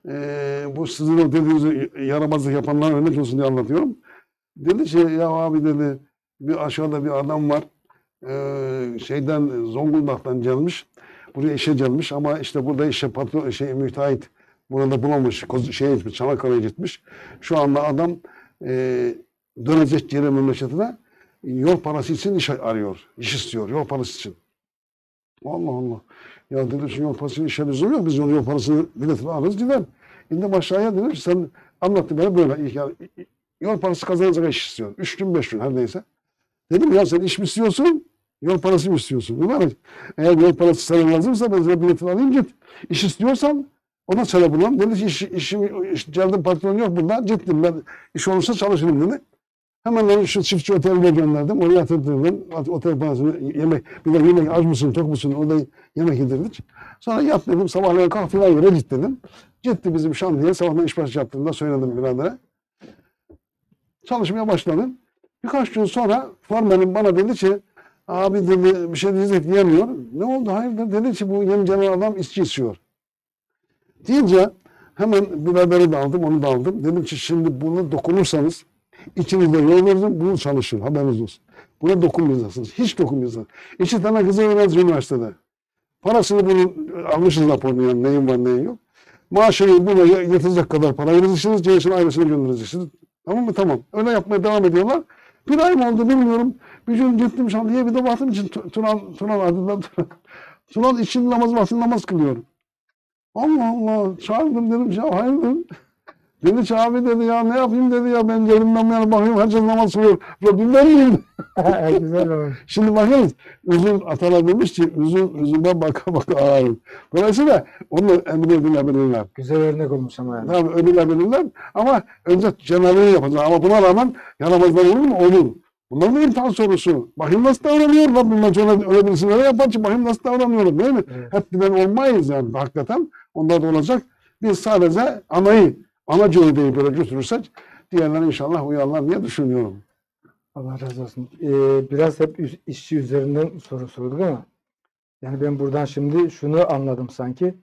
e, bu sizin o dediğiniz yaramazlık yapanlar örnek olsun diye anlatıyorum. Dedi ki ya abi dedi bir aşağıda bir adam var. E, şeyden Zonguldak'tan gelmiş. Buraya işe gelmiş ama işte burada işe patron şey müteahhit burada bulamamış. Şeye gitmiş, Çanakkale'ye gitmiş. Şu anda adam e, dönecek geri memleketine yol parası için iş arıyor. iş istiyor yol parası için. Allah Allah. Ya dedim şu yol parasını işe lüzum yok. Biz yol, yol parasını biletini alırız gider. İndim aşağıya dedim ki sen anlattı bana böyle. Yani, yol parası kazanacak iş istiyor. Üç gün beş gün her neyse. Dedim ya sen iş mi istiyorsun? Yol parası mı istiyorsun? Mübarek. Eğer yol parası sana lazımsa ben sana biletini alayım git. İş istiyorsan ona söyle bulalım. Dedi ki iş, işim, iş, geldim patron yok burada. Gittim ben iş olursa çalışırım dedi. Hemen onu şu çiftçi oteline gönderdim. Oraya yatırdım. Otel parasını yemek, bir de yemek aç mısın, tok musun? Orada yemek yedirdik. Sonra yat dedim. Sabahleyin kalk filan yere git dedim. Gitti bizim şantiye. Sabahleyin iş başı yaptığında söyledim biradere. Çalışmaya başladım. Birkaç gün sonra formenim bana dedi ki abi dedi bir şey diyecek diyemiyor. Ne oldu? Hayırdır? Dedi ki bu yeni gelen adam işçi istiyor. Deyince hemen biberleri de aldım, onu da aldım. Dedim ki şimdi bunu dokunursanız İçinizde yol verdim, bunu çalışın, haberiniz olsun. Buna dokunmayacaksınız, hiç dokunmayacaksınız. İki tane kızı öğrenci üniversitede. Parasını bunun almışız raporunu yani neyin var neyin yok. Maaşını buna yatıracak kadar para vereceksiniz. Gerisini ailesine göndereceksiniz. Tamam mı? Tamam. Öyle yapmaya devam ediyorlar. Bir ay mı oldu bilmiyorum. Bir gün gittim şantiye bir de baktım için Turan, Turan adından Turan. Turan için namaz vakti namaz kılıyor. Allah Allah. Çağırdım dedim ya hayırdır? Dedi abi dedi ya ne yapayım dedi ya ben cebimden yani bakıyorum herkes namaz kılıyor. Rabbimden miyim? Güzel olmuş. Şimdi bakınız uzun atalar demiş ki uzun uzundan baka baka ağarım. Dolayısıyla onu emir edilebilirler. Güzel örnek olmuş ama yani. Tamam edilebilirler ama önce cenabını yapacağız. Ama buna rağmen yaramazlar olur mu? Olur. Bunlar da imtihan sorusu. Bakayım nasıl davranıyor Rabbim ben şöyle öyle birisine yapar ki bakayım nasıl davranıyorum değil mi? Evet. Hep birden olmayız yani hakikaten. Onlar da olacak. Biz sadece anayı, ana gövdeyi böyle götürürsek diğerleri inşallah uyarlar diye düşünüyorum. Allah razı olsun. Ee, biraz hep işçi üzerinden soru sorduk ama yani ben buradan şimdi şunu anladım sanki.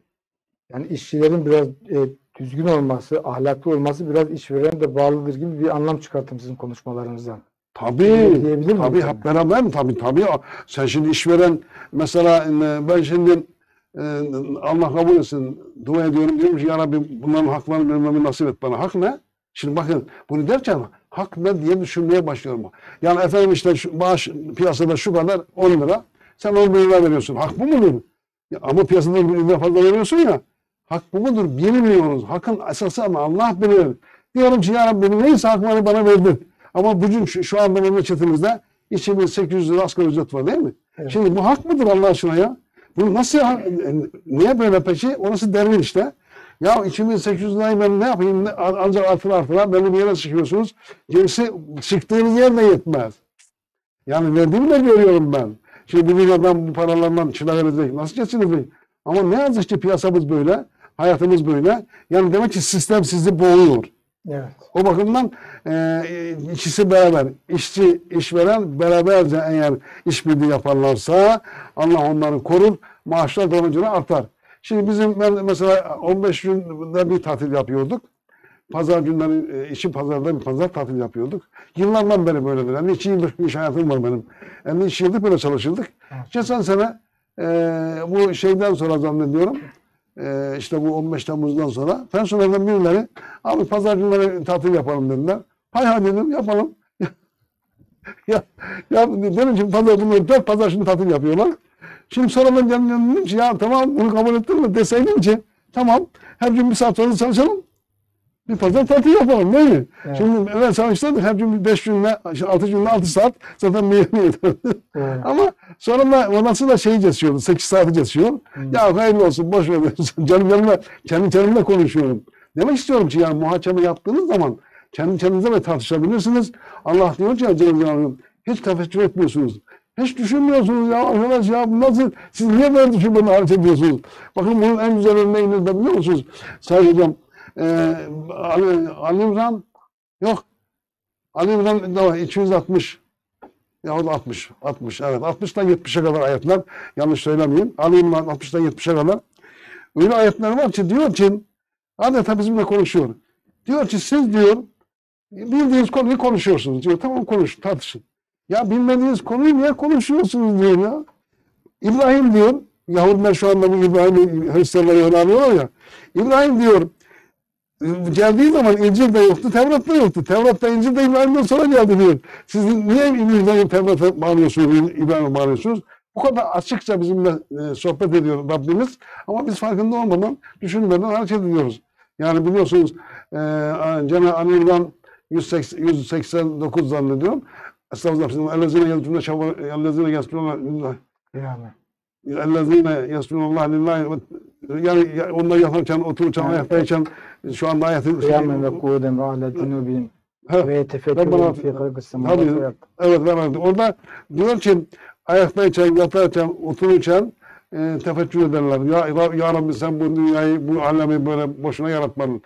Yani işçilerin biraz e, düzgün olması, ahlaklı olması biraz işverene de bağlıdır gibi bir anlam çıkarttım sizin konuşmalarınızdan. Tabii. Diyebilir miyim Tabii hep beraber mi? Tabii tabii. Sen şimdi işveren mesela e, ben şimdi Allah kabul etsin dua ediyorum diyorum ki ya Rabbi bunların haklarını vermemi nasip et bana. Hak ne? Şimdi bakın bunu derken hak ne diye düşünmeye başlıyorum. Yani efendim işte şu maaş piyasada şu kadar 10 lira. Sen 10 lira veriyorsun. Hak bu mudur? Ya ama piyasada bir lira fazla veriyorsun ya. Hak bu mudur? Bilmiyoruz. Hakkın esası ama Allah bilir. Diyorum ki ya Rabbi neyse hakları bana verdin. Ama bugün şu, şu anda memleketimizde 2800 lira asgari ücret var değil mi? Evet. Şimdi bu hak mıdır Allah aşkına ya? Bu nasıl ya? E, Niye böyle peki? Orası devrin işte. Ya 2800 lirayı ben ne yapayım? Ancak artır artır belli bir yere çıkıyorsunuz. Gerisi çıktığınız yer de yetmez. Yani verdiğimi de görüyorum ben. Şimdi bir adam bu paralardan çıra verecek. Nasıl geçinecek? Ama ne yazık ki piyasamız böyle. Hayatımız böyle. Yani demek ki sistem sizi boğuyor. Evet. O bakımdan e, ikisi beraber, işçi, işveren beraberce eğer işbirliği yaparlarsa Allah onları korur, maaşlar da ona göre artar. Şimdi bizim ben mesela 15 günde bir tatil yapıyorduk. Pazar günleri, e, işi pazarda bir pazar tatil yapıyorduk. Yıllardan beri böyledir. 52 yıllık bir iş hayatım var benim. 52 yıllık böyle çalışırdık. Geçen sene e, bu şeyden sonra zannediyorum, e, işte bu 15 Temmuz'dan sonra personelden birileri abi pazar günleri tatil yapalım dediler. Hay hay dedim yapalım. ya, ya dedim ki pazar bunları dört pazar şimdi tatil yapıyorlar. Şimdi sonra ben dedim ki ya tamam bunu kabul ettin mi deseydim ki tamam her gün bir saat sonra çalışalım. Bir pazar tatil yapalım değil mi? Evet. Şimdi evet çalıştırdık her gün 5 günle 6 günle 6 saat zaten yeterli. Evet. Ama sonra da onası da şeyi kesiyordu. 8 saati kesiyor. Ya hayırlı olsun boş ver. Canım yanımda kendi kendimle konuşuyorum. Demek istiyorum ki yani muhakeme yaptığınız zaman kendi kendinize de tartışabilirsiniz. Allah diyor ki Cenab-ı Hanım hiç tefekkür etmiyorsunuz. Hiç düşünmüyorsunuz ya arkadaş ya nasıl siz niye böyle düşünmeden hareket ediyorsunuz? Bakın bunun en güzel örneğini de biliyor musunuz? Sayın Hocam e, Ali, Ali İmran yok Ali İmran da var, 260 Yahut 60. 60 evet. 60'dan 70'e kadar ayetler. Yanlış söylemeyeyim. Ali İmran 60'dan 70'e kadar. Öyle ayetler var ki diyor ki adeta bizimle konuşuyor. Diyor ki siz diyor bildiğiniz konuyu konuşuyorsunuz diyor. Tamam konuş tartışın. Ya bilmediğiniz konuyu niye konuşuyorsunuz diyor ya. İbrahim diyor. Yahudiler şu anda bu İbrahim'i Hristiyanlara yöneliyorlar ya. İbrahim diyor geldiği zaman İncil de yoktu, Tevrat da yoktu. Tevrat da İncil de İbrahim'den sonra geldi diyor. Siz niye İncil'den Tevrat'a bağlıyorsunuz, İbrahim'e bağlıyorsunuz? Bu kadar açıkça bizimle e, sohbet ediyor Rabbimiz. Ama biz farkında olmadan, düşünmeden hareket ediyoruz. Yani biliyorsunuz e, Cenab-ı İmran 180, 189 zannediyorum. Estağfurullah. Ellezine yeltune şavva, ellezine Yani. ellezine yasbunallah lillahi yani ya- onlar yatarken, otururken, Evet. ayaktayken şu anda ayetin Kıyamen ve kuvveden ve ala cunubihim Ha, ve bana- fi ard. Evet ben anladım. Orada diyor ki ayaktayken, yatarken, otururken e, tefekkür ederler. Ya, ya, Rabbi sen bu dünyayı, bu alemi böyle boşuna yaratmadın.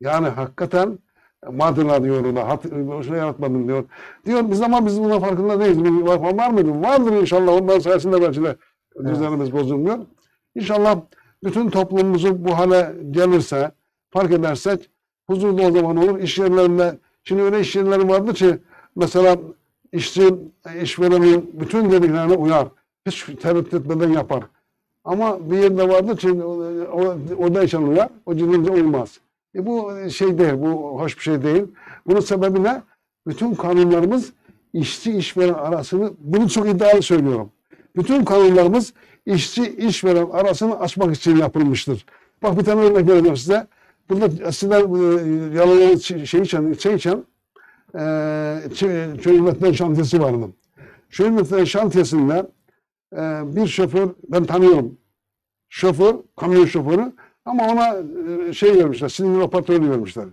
Yani hakikaten madırlar diyor ona. Hat, boşuna yaratmadın diyor. Diyor biz ama biz buna farkında değiliz. Bir var, mıydı? Vardır inşallah. Ondan sayesinde belki de düzenimiz bozulmuyor. İnşallah bütün toplumumuzu bu hale gelirse, fark edersek huzurlu o zaman olur. İş yerlerinde, şimdi öyle iş yerleri vardı ki mesela işçi, işverenin bütün dediklerine uyar. Hiç tereddüt etmeden yapar. Ama bir yerde vardır ki orada yaşanıyor. O cümlece olmaz. E bu şey değil, bu hoş bir şey değil. Bunun sebebi ne? Bütün kanunlarımız işçi işveren arasını, bunu çok iddialı söylüyorum. Bütün kanunlarımız işçi işveren arasını açmak için yapılmıştır. Bak bir tane örnek vereceğim size. Burada eskiden e, yalan şey içen, şey içen e, çözümletmen şantiyesi vardı. Çözümletmen şantiyesinde e, bir şoför, ben tanıyorum. Şoför, kamyon şoförü ama ona e, şey vermişler, silindir operatörü vermişler.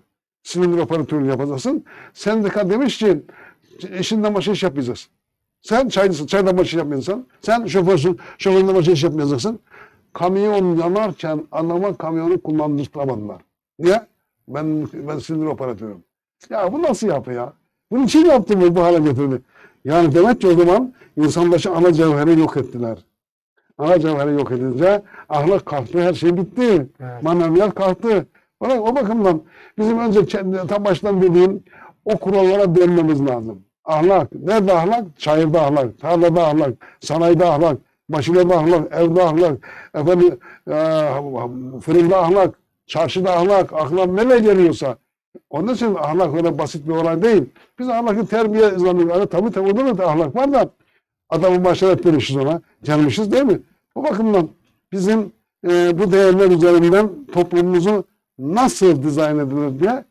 Silindir operatörü yapacaksın. Sendika demiş ki eşinden başka iş yapmayacaksın. Sen çaycısın, çaydan başka iş yapmayacaksın. Sen şoförsün, şoföründen başka iş yapmayacaksın. Kamyon yanarken adama kamyonu kullandırtamadılar. Niye? Ben, ben silindir operatörüm. Ya bu nasıl yapı ya? Bunun için yaptı mı bu hale getirdi? Yani demek ki o zaman insan başı ana cevheri yok ettiler. Ana cevheri yok edince ahlak kalktı, her şey bitti. Evet. Maneviyat kalktı. O, o bakımdan bizim önce kendi, tam baştan dediğim o kurallara dönmemiz lazım. Ahlak. Nerede ahlak? Çayırda ahlak, tarlada ahlak, sanayide ahlak, maşinede ahlak, evde ahlak, efendim, e, fırında ahlak, çarşıda ahlak, aklına ne geliyorsa. Onun için ahlak öyle basit bir olay değil. Biz ahlakı terbiye zannediyoruz. Yani tabii tabii orada da ahlak var da adamı maşeret demişiz ona. Canmışız değil mi? O bakımdan bizim e, bu değerler üzerinden toplumumuzu nasıl dizayn edilir diye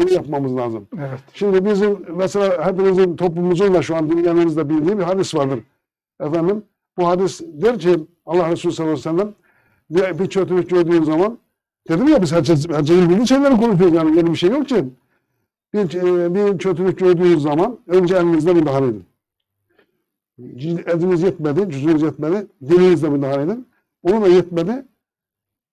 bunu yapmamız lazım. Evet. Şimdi bizim mesela hepimizin toplumumuzun da şu an dünyanın da bildiği bir hadis vardır. Efendim bu hadis der ki Allah Resulü sallallahu aleyhi ve sellem bir, bir kötülük gördüğün zaman dedim ya biz herkes, herkesin bildiği şeyleri konuşuyoruz yani yeni bir şey yok ki. Bir, e, bir kötülük gördüğünüz zaman önce elinizle müdahale edin. Eliniz yetmedi, cüzünüz yetmedi, dilinizle müdahale edin. Onu da yetmedi,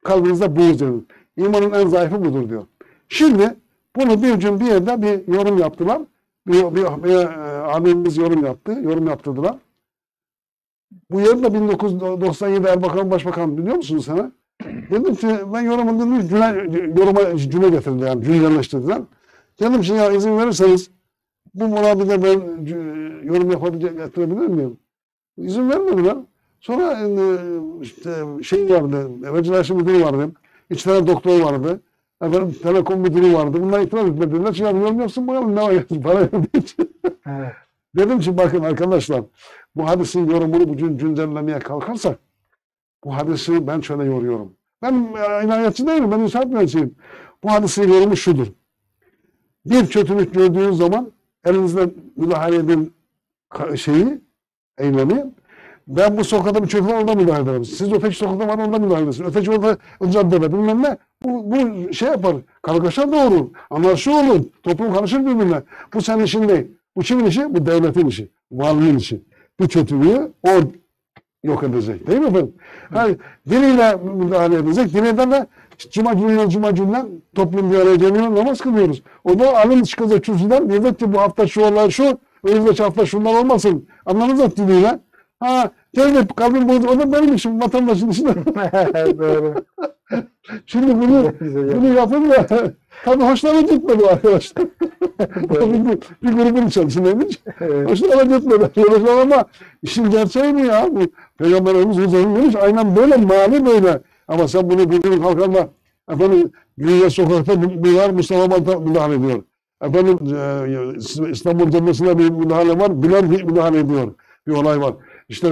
kalbinizde buğz edin. İmanın en zayıfı budur diyor. Şimdi bunu bir gün bir yerde bir yorum yaptılar. Bir, bir, bir e, abimiz yorum yaptı, yorum yaptırdılar. Bu yerde 1997 Erbakan Başbakan biliyor musunuz sana? Dedim ki ben yorumu dedim cüne, yoruma cüne getirdi yani cümleleştirdiler. Dedim ki ya izin verirseniz bu murabide ben yorum yapabilecek getirebilir miyim? İzin vermediler. Sonra e, işte şey vardı, evvelciler müdürü vardı. Tane doktor vardı. Efendim telekom müdürü vardı. Bunlar itiraz. Şimdi abi yorum yapsın bakalım ne var yapsın. Para verdiği için. Evet. Dedim ki bakın arkadaşlar bu hadisin yorumunu bugün güncellemeye kalkarsak bu hadisi ben şöyle yoruyorum. Ben e, inayetçi değilim. Ben insan mühendisiyim. Bu hadisin yorumu şudur. Bir kötülük gördüğünüz zaman elinizle müdahale edin şeyi, eylemi. Ben bu sokakta bir çöp var orada müdahale ederim. Siz öteki sokakta var orada müdahale edersiniz. Öteki orada caddede bilmem ne. Bu, bu şey yapar. Kargaşa doğurur. Anarşi olur. Toplum karışır birbirine. Bu senin işin değil. Bu kimin işi? Bu devletin işi. Varlığın işi. Bu kötülüğü o yok edecek. Değil mi efendim? Yani diliyle müdahale edecek. Diliyle de cuma gününden cuma günden toplum bir araya geliyor namaz kılıyoruz. O da alın çıkacak kürsüden diyecek ki bu hafta şu olay şu, önümüzdeki hafta şunlar olmasın. Anladınız mı diliyle? Ha, devlet kalbim bozdu. O da benim işim, vatandaşın işi. Doğru. Şimdi bunu, bunu yapınca tabii hoşlarına gitmedi arkadaşlar. bir, bir grubun içerisindeymiş. Evet. Hoşlarına gitmedi. Hoşlarına ama işin gerçeği mi ya? Bu Peygamberimiz Huzur'un demiş aynen böyle mali böyle. Ama sen bunu bugün kalkarla efendim Günya sokakta bu bu var Mustafa Balta müdahale ediyor. Efendim e, İstanbul Caddesi'nde bir müdahale var. Bir müdahale ediyor. Bir olay var. İşte e,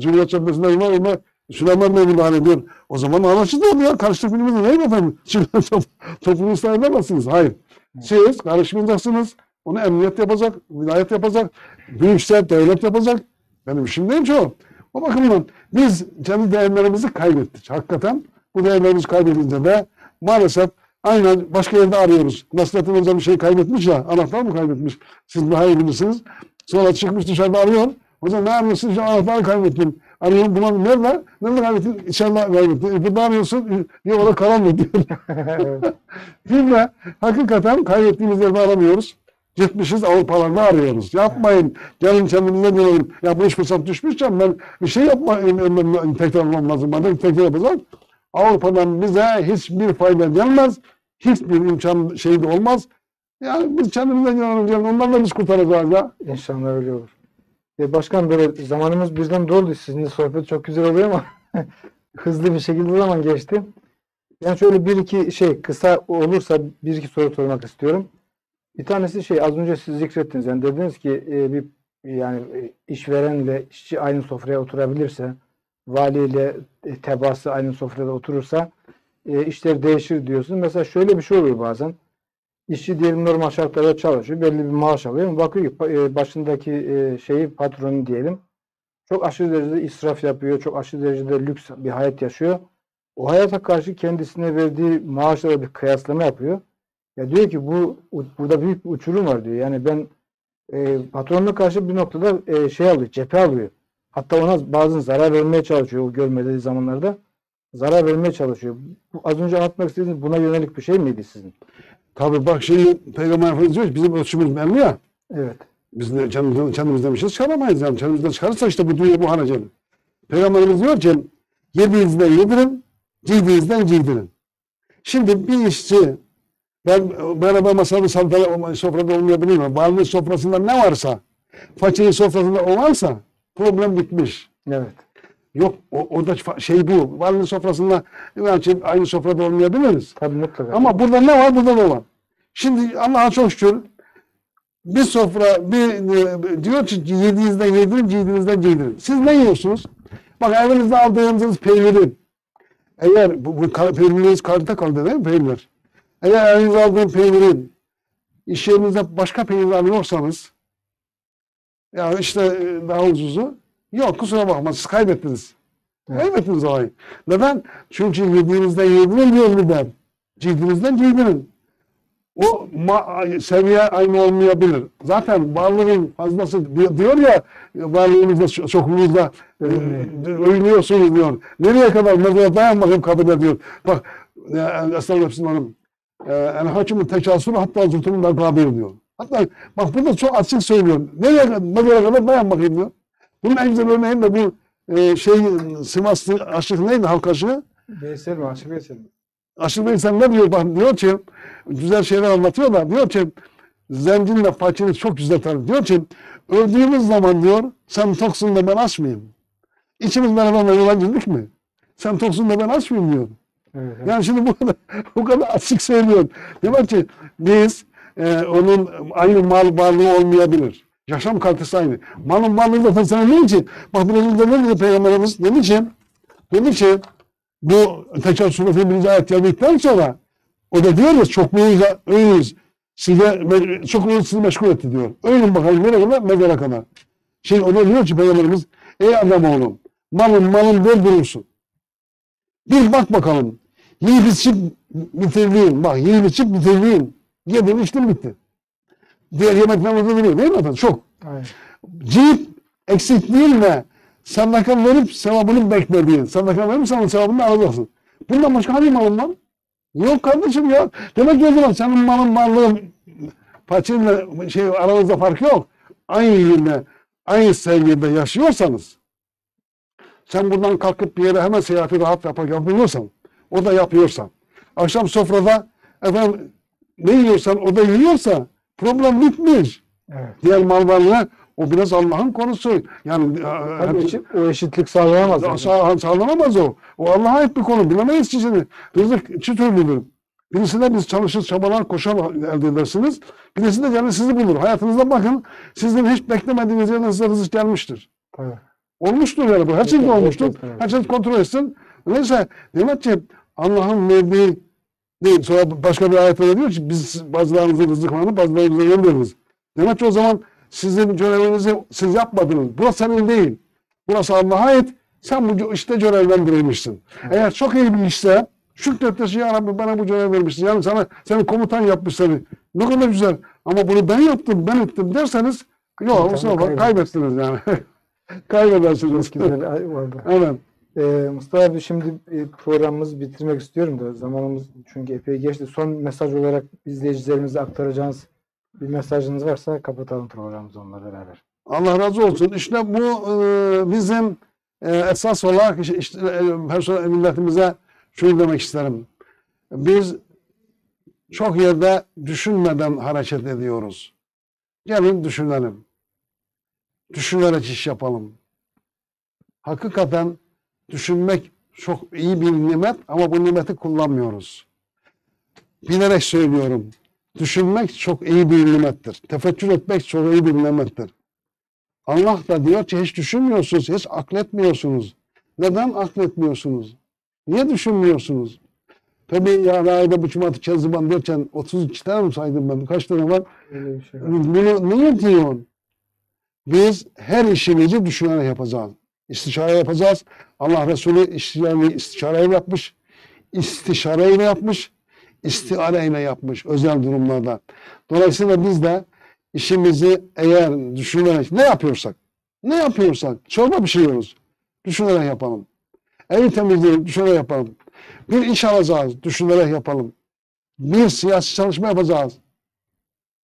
Cumhuriyet Caddesi'nde bir var. Ona Süleyman Bey müdahale ediyor. O zaman anlaşıldı oldu ya. Karıştık birbirimize değil mi efendim? Şimdi top, toplumu ıslah edemezsiniz. Hayır. Siz karışmayacaksınız. Onu emniyet yapacak, vilayet yapacak, büyükse devlet yapacak. Benim işim değil o. O bakımdan biz kendi değerlerimizi kaybettik. Hakikaten bu değerlerimizi kaybedince de maalesef aynen başka yerde arıyoruz. Nasrettin Hoca bir şey kaybetmiş ya, anahtar mı kaybetmiş? Siz daha iyi bilirsiniz. Sonra çıkmış dışarıda arıyor. Hocam ne arıyorsun? İşte anahtarı kaybettim. Arıyorum bulamıyorum. Nerede? Nerede kaybettin? İçeride kaybettim. E, burada arıyorsun. Diyor orada karanlık diyor. De hakikaten kaybettiğimiz yerde aramıyoruz. Gitmişiz Avrupalarda arıyoruz. Yapmayın. Gelin kendinize diyelim. Ya bu iş fırsat düşmüşken ben bir şey yapmayın. Tekrarlamam lazım. Ben de tekrar yapacağım. Avrupa'dan bize hiçbir fayda gelmez. Hiçbir imkan şey de olmaz. Yani biz kendimize inanalım. Ondan biz kurtaracağız ya. İnşallah öyle olur. E başkan böyle zamanımız birden doldu. Sizinle sohbet çok güzel oluyor ama hızlı bir şekilde zaman geçti. Ben şöyle bir iki şey kısa olursa bir iki soru sormak istiyorum. Bir tanesi şey az önce siz zikrettiniz. Yani dediniz ki e, bir yani e, işverenle işçi aynı sofraya oturabilirse, valiyle e, tebaası aynı sofrada oturursa e, işler değişir diyorsun. Mesela şöyle bir şey oluyor bazen. İşçi diyelim normal şartlarda çalışıyor. Belli bir maaş alıyor. Bakıyor ki e, başındaki e, şeyi patronu diyelim. Çok aşırı derecede israf yapıyor. Çok aşırı derecede lüks bir hayat yaşıyor. O hayata karşı kendisine verdiği maaşla bir kıyaslama yapıyor. Ya diyor ki bu burada büyük bir uçurum var diyor. Yani ben e, patronuna karşı bir noktada e, şey alıyor, cephe alıyor. Hatta ona bazen zarar vermeye çalışıyor o görmediği zamanlarda. Zarar vermeye çalışıyor. Bu, az önce anlatmak istediğiniz buna yönelik bir şey miydi sizin? Tabii bak şimdi Peygamber Efendimiz diyor ki bizim ölçümüz belli ya. Evet. Biz de kendimizden, kendimizden bir şey çıkaramayız yani. Kendimizden çıkarırsa işte bu dünya bu hale gelir. Peygamberimiz diyor ki yediğinizden yedirin, giydiğinizden giydirin. Şimdi bir işçi ben beraber masada sofrada, sofrada olmayabilirim ama varlığı sofrasında ne varsa fakirin sofrasında o varsa problem bitmiş. Evet. Yok o, orada fa- şey bu. Varlığı sofrasında yani aynı sofrada olmayabiliriz. Tabii mutlaka. Ama burada ne var? Burada da var. Şimdi Allah'a çok şükür bir sofra bir e, diyor ki yediğinizden yedirin, giydiğinizden giydirin. Siz ne yiyorsunuz? Bak evinizde aldığınız peynirin eğer bu, bu peyniriniz kalite kalite değil mi peynir? Eğer evinizde aldığın peynirin iş yerinizde başka peynir alıyorsanız ya işte e, daha ucuzu yok kusura bakma siz kaybettiniz. Evet. Kaybettiniz olayı. Neden? Çünkü yediğinizden bir der. Giydiğinizden giydirin. O seviye aynı olmayabilir. Zaten varlığın fazlası di- diyor ya varlığınızda ço- çokluğunuzda e, Övünüyor. övünüyorsunuz diyor. Nereye kadar mezara dayan bakayım kabine diyor. Bak e, Estağfurullah Hanım. E, El hakimin tekasürü hatta zurtunun da kabir diyor. Hatta bak burada çok açık söylüyor. Nereye kadar mezara kadar dayan bakayım diyor. Bunun güzel örneği de bu e, şey Sivaslı aşık neydi halk aşığı? Veysel mi? Aşık Veysel mi? Aşırı Bey sen ne diyor? Bak diyor ki güzel şeyler anlatıyor da diyor ki zenginle fakiri çok güzel tanır. Diyor ki öldüğümüz zaman diyor sen toksun da ben açmayayım. İçimiz beraber yola girdik mi? Sen toksun da ben açmayayım diyor. Evet. evet. Yani şimdi bu kadar, bu kadar açık söylüyor. Demek ki biz e, onun aynı mal varlığı olmayabilir. Yaşam kalitesi aynı. Malın varlığı da sana ne için? Bak biraz önce ne dedi Peygamberimiz? Dedi ki, dedi ki bu tekrar suretini birinci ayet geldikten sonra o da diyor ya çokluğunuzla öyünüz. Size me- çokluğunuz sizi meşgul etti diyor. Öyünün bakalım nereye kadar? Mezara kadar. Şimdi o da diyor ki Peygamberimiz ey adam oğlum malın malın ver durursun. Bir bak bakalım. Yiyip içip bitirdiğin, bak yiyip içip bitirdiğin, yedin içtin bitti. Diğer yemekler orada duruyor değil mi efendim? Çok. Aynen. Cip eksikliğinle sadaka verip sevabını beklediğin, sadaka verip sana sevabını alacaksın. Bundan başka hangi malın var? Yok kardeşim ya. Demek ki o zaman senin malın varlığın paçinle şey aranızda fark yok. Aynı yerde, aynı seviyede yaşıyorsanız sen buradan kalkıp bir yere hemen seyahati rahat yapar, yapıyorsan, o da yapıyorsan, akşam sofrada efendim ne yiyorsan o da yiyorsa problem bitmiş. Evet. Diğer mal varlığı o biraz Allah'ın konusu. Yani e, Tabii hepsi- eşit- o eşitlik sağlanamaz. Sağ, sağlanamaz o. O Allah'a ait bir konu. Bilemeyiz ki şimdi. Rızık iki türlüdür. Birisinde biz çalışır, çabalar, koşar elde edersiniz. Birisi de yani sizi bulur. Hayatınızda bakın, sizin hiç beklemediğiniz yerden size rızık gelmiştir. Tabii. Olmuştur yani bu. De Evet, olmuştur. evet, evet. Herkes kontrol etsin. Neyse demek ki Allah'ın verdiği değil. Sonra başka bir ayette diyor ki biz bazılarınızın rızıklarını bazılarınıza göndeririz. Demek ki o zaman sizin görevinizi siz yapmadınız. Burası senin değil. Burası Allah'a ait. Sen bu işte görevlendirilmişsin. Eğer çok iyi bir işse şükret ya Rabbi bana bu görev vermişsin. Yani sana senin komutan yapmış seni. Ne kadar güzel. Ama bunu ben yaptım, ben ettim derseniz yok o zaman kaybettiniz. yani. Kaybedersiniz. Evet. Ee, Mustafa abi şimdi e, programımızı bitirmek istiyorum da zamanımız çünkü epey geçti. Son mesaj olarak izleyicilerimize aktaracağınız bir mesajınız varsa kapatalım programımızı onunla beraber. Allah razı olsun. İşte bu e, bizim e, esas olarak işte, işte e, personel milletimize şunu demek isterim. Biz çok yerde düşünmeden hareket ediyoruz. Gelin düşünelim. Düşünerek iş yapalım. Hakikaten Düşünmek çok iyi bir nimet ama bu nimeti kullanmıyoruz. Bilerek söylüyorum. Düşünmek çok iyi bir nimettir. Tefekkür etmek çok iyi bir nimettir. Allah da diyor ki hiç düşünmüyorsunuz, hiç akletmiyorsunuz. Neden akletmiyorsunuz? Niye düşünmüyorsunuz? Tabii ya Raide bu Cumat Kezban derken 32 tane mi saydım ben? Kaç tane var? Öyle bir şey var. Bunu niye diyorsun? Biz her işimizi düşünerek yapacağız. İstişare yapacağız. Allah Resulü işlerini istişareyle yapmış. istişareyle yapmış. istiareyle yapmış özel durumlarda. Dolayısıyla biz de işimizi eğer düşünerek ne yapıyorsak ne yapıyorsak çorba pişiriyoruz. Düşünerek yapalım. Evi temizleyip düşünerek yapalım. Bir iş alacağız. Düşünerek yapalım. Bir siyasi çalışma yapacağız.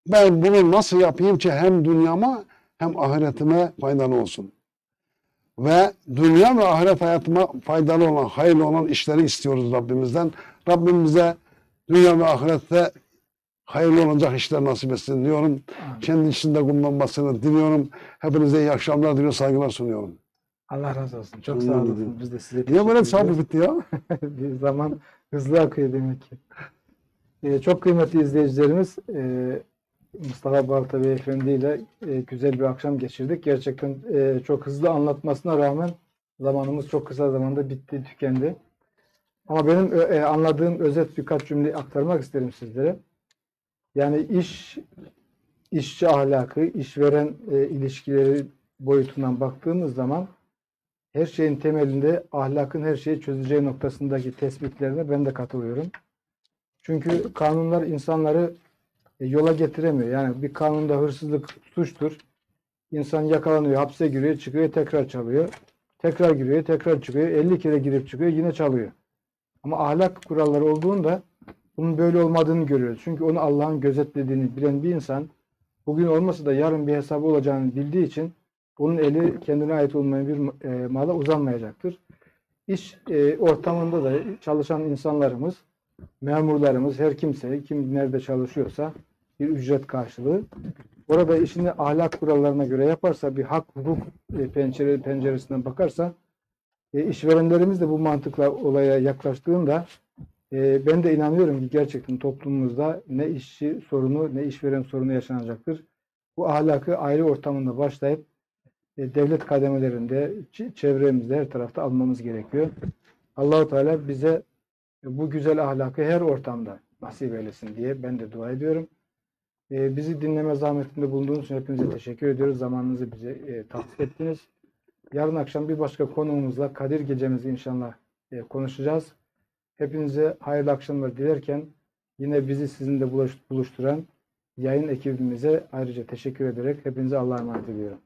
Ben bunu nasıl yapayım ki hem dünyama hem ahiretime faydalı olsun. Ve dünya ve ahiret hayatıma faydalı olan, hayırlı olan işleri istiyoruz Rabbimizden. Rabbim bize dünya ve ahirette hayırlı olacak işler nasip etsin diyorum. Kendi içinde kullanmasını diliyorum. Hepinize iyi akşamlar diliyor, saygılar sunuyorum. Allah razı olsun. Çok sağ olasın. Biz de size Niye böyle çabuk bitti ya? bir zaman hızlı akıyor demek ki. Ee, çok kıymetli izleyicilerimiz e, Mustafa Balta Beyefendi ile e, güzel bir akşam geçirdik. Gerçekten e, çok hızlı anlatmasına rağmen zamanımız çok kısa zamanda bitti, tükendi. Ama benim ö- e, anladığım özet birkaç cümle aktarmak isterim sizlere. Yani iş, işçi ahlakı, işveren e, ilişkileri boyutundan baktığımız zaman her şeyin temelinde ahlakın her şeyi çözeceği noktasındaki tespitlerine ben de katılıyorum. Çünkü kanunlar insanları e, yola getiremiyor. Yani bir kanunda hırsızlık suçtur. İnsan yakalanıyor, hapse giriyor, çıkıyor, tekrar çalıyor. Tekrar giriyor, tekrar çıkıyor. 50 kere girip çıkıyor, yine çalıyor. Ama ahlak kuralları olduğunda bunun böyle olmadığını görüyoruz. Çünkü onu Allah'ın gözetlediğini bilen bir insan bugün olmasa da yarın bir hesabı olacağını bildiği için onun eli kendine ait olmayan bir e, mala uzanmayacaktır. İş e, ortamında da çalışan insanlarımız, memurlarımız, her kimse, kim nerede çalışıyorsa bir ücret karşılığı. Orada işini ahlak kurallarına göre yaparsa, bir hak hukuk e, pencere, penceresinden bakarsa, e, işverenlerimiz de bu mantıkla olaya yaklaştığında e, ben de inanıyorum ki gerçekten toplumumuzda ne işçi sorunu ne işveren sorunu yaşanacaktır. Bu ahlakı aile ortamında başlayıp e, devlet kademelerinde, çevremizde her tarafta almamız gerekiyor. Allahu Teala bize e, bu güzel ahlakı her ortamda nasip eylesin diye ben de dua ediyorum. E, bizi dinleme zahmetinde bulunduğunuz için hepinize teşekkür ediyoruz. Zamanınızı bize e, tahsis ettiniz. Yarın akşam bir başka konuğumuzla Kadir Gecemizi inşallah e, konuşacağız. Hepinize hayırlı akşamlar dilerken yine bizi sizinle buluş- buluşturan yayın ekibimize ayrıca teşekkür ederek hepinize Allah'a emanet ediyorum.